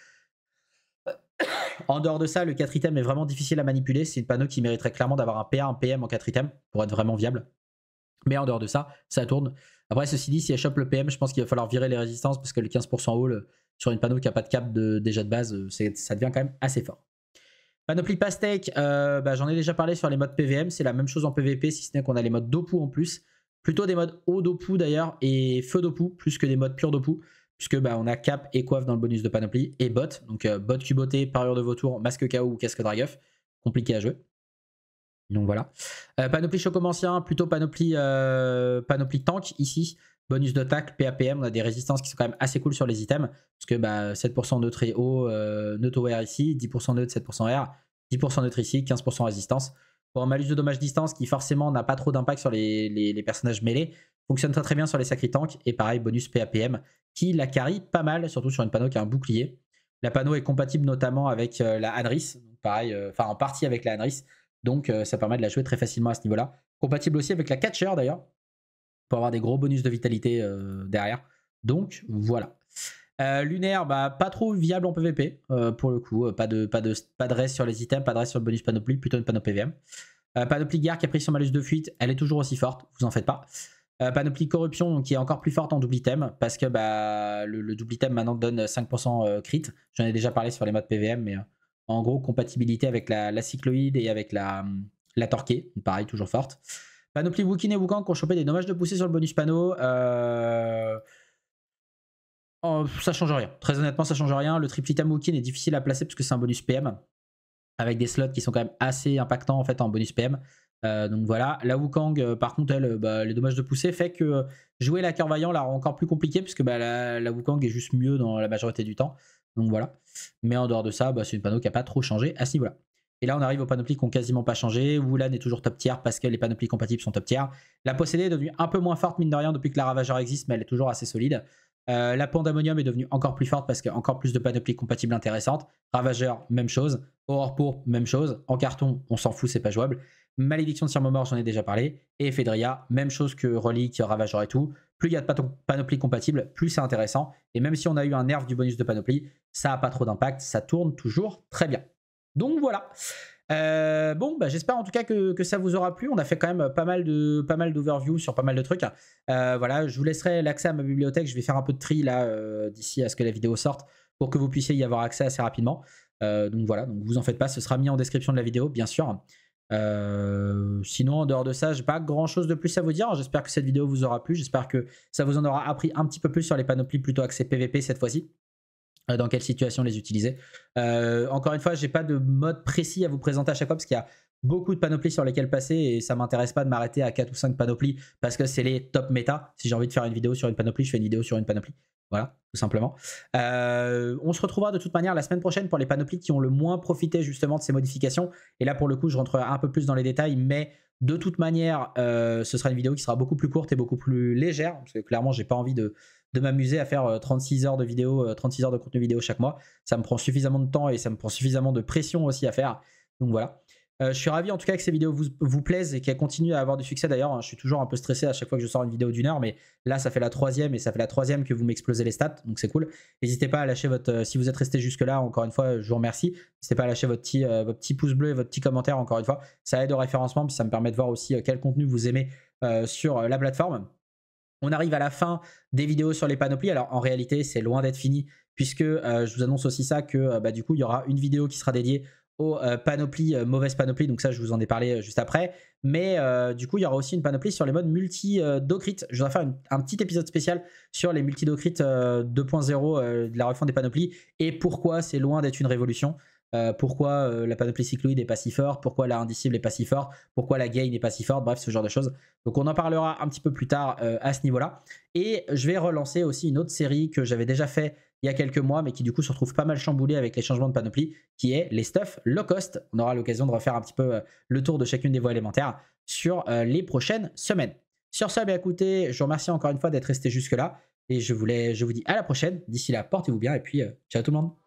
En dehors de ça, le 4 item est vraiment difficile à manipuler. C'est une panneau qui mériterait clairement d'avoir un PA, un PM en 4 items pour être vraiment viable. Mais en dehors de ça, ça tourne. Après, ceci dit, si elle chope le PM, je pense qu'il va falloir virer les résistances parce que le 15% haul sur une panneau qui n'a pas de cap de, déjà de base, ça devient quand même assez fort. Panoply Pastèque, euh, bah, j'en ai déjà parlé sur les modes PVM, c'est la même chose en PVP, si ce n'est qu'on a les modes Dopu en plus. Plutôt des modes haut Dopu d'ailleurs et feu Dopu, plus que des modes pur Dopu puisque bah, on a cap et coiffe dans le bonus de panoplie et bot. Donc euh, bot cuboté, parure de vautour, masque KO ou casque dragueuf. Compliqué à jouer. Donc voilà. Euh, panoplie chocomancien, plutôt panoplie, euh, panoplie tank ici. Bonus de tacle, PAPM, on a des résistances qui sont quand même assez cool sur les items. Parce que bah, 7% neutre et haut, neutre R ici, 10% neutre, 7% R, 10% neutre ici, 15% résistance. Pour un malus de dommage distance qui forcément n'a pas trop d'impact sur les, personnages mêlés, fonctionne très très bien sur les sacrés tanks. Et pareil, bonus PAPM qui la carry pas mal, surtout sur une panneau qui a un bouclier. La panneau est compatible notamment avec euh, la Anris, pareil, euh, enfin en partie avec la Anris, donc euh, ça permet de la jouer très facilement à ce niveau-là. Compatible aussi avec la Catcher d'ailleurs, pour avoir des gros bonus de vitalité derrière. Donc voilà. lunaire, bah, pas trop viable en PvP pour le coup. pas, de, pas, de, pas reste sur les items, pas de reste sur le bonus panoplie, plutôt une panneau PVM. panoplie guerre qui a pris son malus de fuite, elle est toujours aussi forte, vous en faites pas. Euh, panoplie corruption qui est encore plus forte en double item parce que bah, le, double item maintenant donne 5% euh, crit. J'en ai déjà parlé sur les modes PVM, mais euh, en gros, compatibilité avec la, cycloïde et avec la, la torquée, pareil, toujours forte. Panoplie Wookin et Wukong qui ont chopé des dommages de poussée sur le bonus panneau. Oh, ça change rien. Très honnêtement, ça change rien. Le triple item Wookin est difficile à placer parce que c'est un bonus PM avec des slots qui sont quand même assez impactants en fait en bonus PM. Euh, donc voilà, la Wukong, euh, par contre, elle, euh, bah, les dommages de poussée fait que jouer la cœur vaillant la rend encore plus compliqué puisque bah, la, la, est juste mieux dans la majorité du temps. Donc voilà. Mais en dehors de ça, bah, c'est une panneau qui n'a pas trop changé à ce niveau-là. Et là, on arrive aux panoplies qui n'ont quasiment pas changé. Wulan est toujours top tier parce que les panoplies compatibles sont top tier. La possédée est devenue un peu moins forte, mine de rien, depuis que la Ravageur existe, mais elle est toujours assez solide. la Pandemonium est devenue encore plus forte parce qu'il y a encore plus de panoplies compatibles intéressantes. Ravageur, même chose. Aurore pourpre, même chose. En carton, on s'en fout, c'est pas jouable. Malédiction de Sirmomor, j'en ai déjà parlé. Et Fedria, même chose que Relique, Ravageur et tout. Plus il y a de panoplie compatible, plus c'est intéressant. Et même si on a eu un nerf du bonus de panoplie, ça n'a pas trop d'impact, ça tourne toujours très bien. Donc voilà. Euh, bon, bah, j'espère en tout cas que, ça vous aura plu. On a fait quand même pas mal de pas mal sur pas mal de trucs. Euh, voilà, je vous laisserai l'accès à ma bibliothèque. Je vais faire un peu de tri là euh, d'ici à ce que la vidéo sorte pour que vous puissiez y avoir accès assez rapidement. donc voilà, donc vous en faites pas, ce sera mis en description de la vidéo, bien sûr. Sinon, en dehors de ça, j'ai pas grand chose de plus à vous dire. J'espère que cette vidéo vous aura plu. J'espère que ça vous en aura appris un petit peu plus sur les panoplies plutôt axées PVP cette fois-ci. Euh, dans quelle situation les utiliser. Euh, encore une fois, j'ai pas de mode précis à vous présenter à chaque fois parce qu'il y a beaucoup de panoplies sur lesquelles passer et ça m'intéresse pas de m'arrêter à 4 ou 5 panoplies parce que c'est les top méta. Si j'ai envie de faire une vidéo sur une panoplie, je fais une vidéo sur une panoplie. Voilà, tout simplement. Euh, on se retrouvera de toute manière la semaine prochaine pour les panoplies qui ont le moins profité justement de ces modifications. Et là, pour le coup, je rentrerai un peu plus dans les détails, mais de toute manière, ce sera une vidéo qui sera beaucoup plus courte et beaucoup plus légère, parce que clairement, j'ai pas envie de, m'amuser à faire 36 euh, heures de vidéo, 36 heures de contenu vidéo chaque mois. Ça me prend suffisamment de temps et ça me prend suffisamment de pression aussi à faire. Donc voilà. Euh, je suis ravi en tout cas que ces vidéos vous, vous plaisent et qu'elles continuent à avoir du succès d'ailleurs. Hein. Je suis toujours un peu stressé à chaque fois que je sors une vidéo d'une heure, mais là ça fait la troisième et ça fait la troisième que vous m'explosez les stats, donc c'est cool. N'hésitez pas à lâcher votre, euh, si vous êtes resté jusque là, encore une fois, je vous remercie. N'hésitez pas à lâcher votre petit, euh, votre petit pouce bleu et votre petit commentaire encore une fois. Ça aide au référencement, puis ça me permet de voir aussi quel contenu vous aimez sur la plateforme. On arrive à la fin des vidéos sur les panoplies. Alors en réalité, c'est loin d'être fini puisque je vous annonce aussi ça que bah, du coup il y aura une vidéo qui sera dédiée aux euh, panoplies, euh, mauvaise panoplie, donc ça je vous en ai parlé euh, juste après. Mais du coup, il y aura aussi une panoplie sur les modes multi-docrit. je voudrais faire un petit épisode spécial sur les multi-docrit 2.0 de la refonte des panoplies et pourquoi c'est loin d'être une révolution. Pourquoi la panoplie cycloïde est pas si forte, pourquoi la indicible est pas si forte, pourquoi la gain n'est pas si forte, bref, ce genre de choses. Donc on en parlera un petit peu plus tard à ce niveau-là. Et je vais relancer aussi une autre série que j'avais déjà fait il y a quelques mois, mais qui du coup se retrouve pas mal chamboulé avec les changements de panoplie, qui est les stuff low cost. On aura l'occasion de refaire un petit peu euh, le tour de chacune des voies élémentaires sur euh, les prochaines semaines. Sur ça, bah, écoutez, je vous remercie encore une fois d'être resté jusque-là. Et je, voulais, je vous dis à la prochaine. D'ici là, portez-vous bien et puis ciao tout le monde.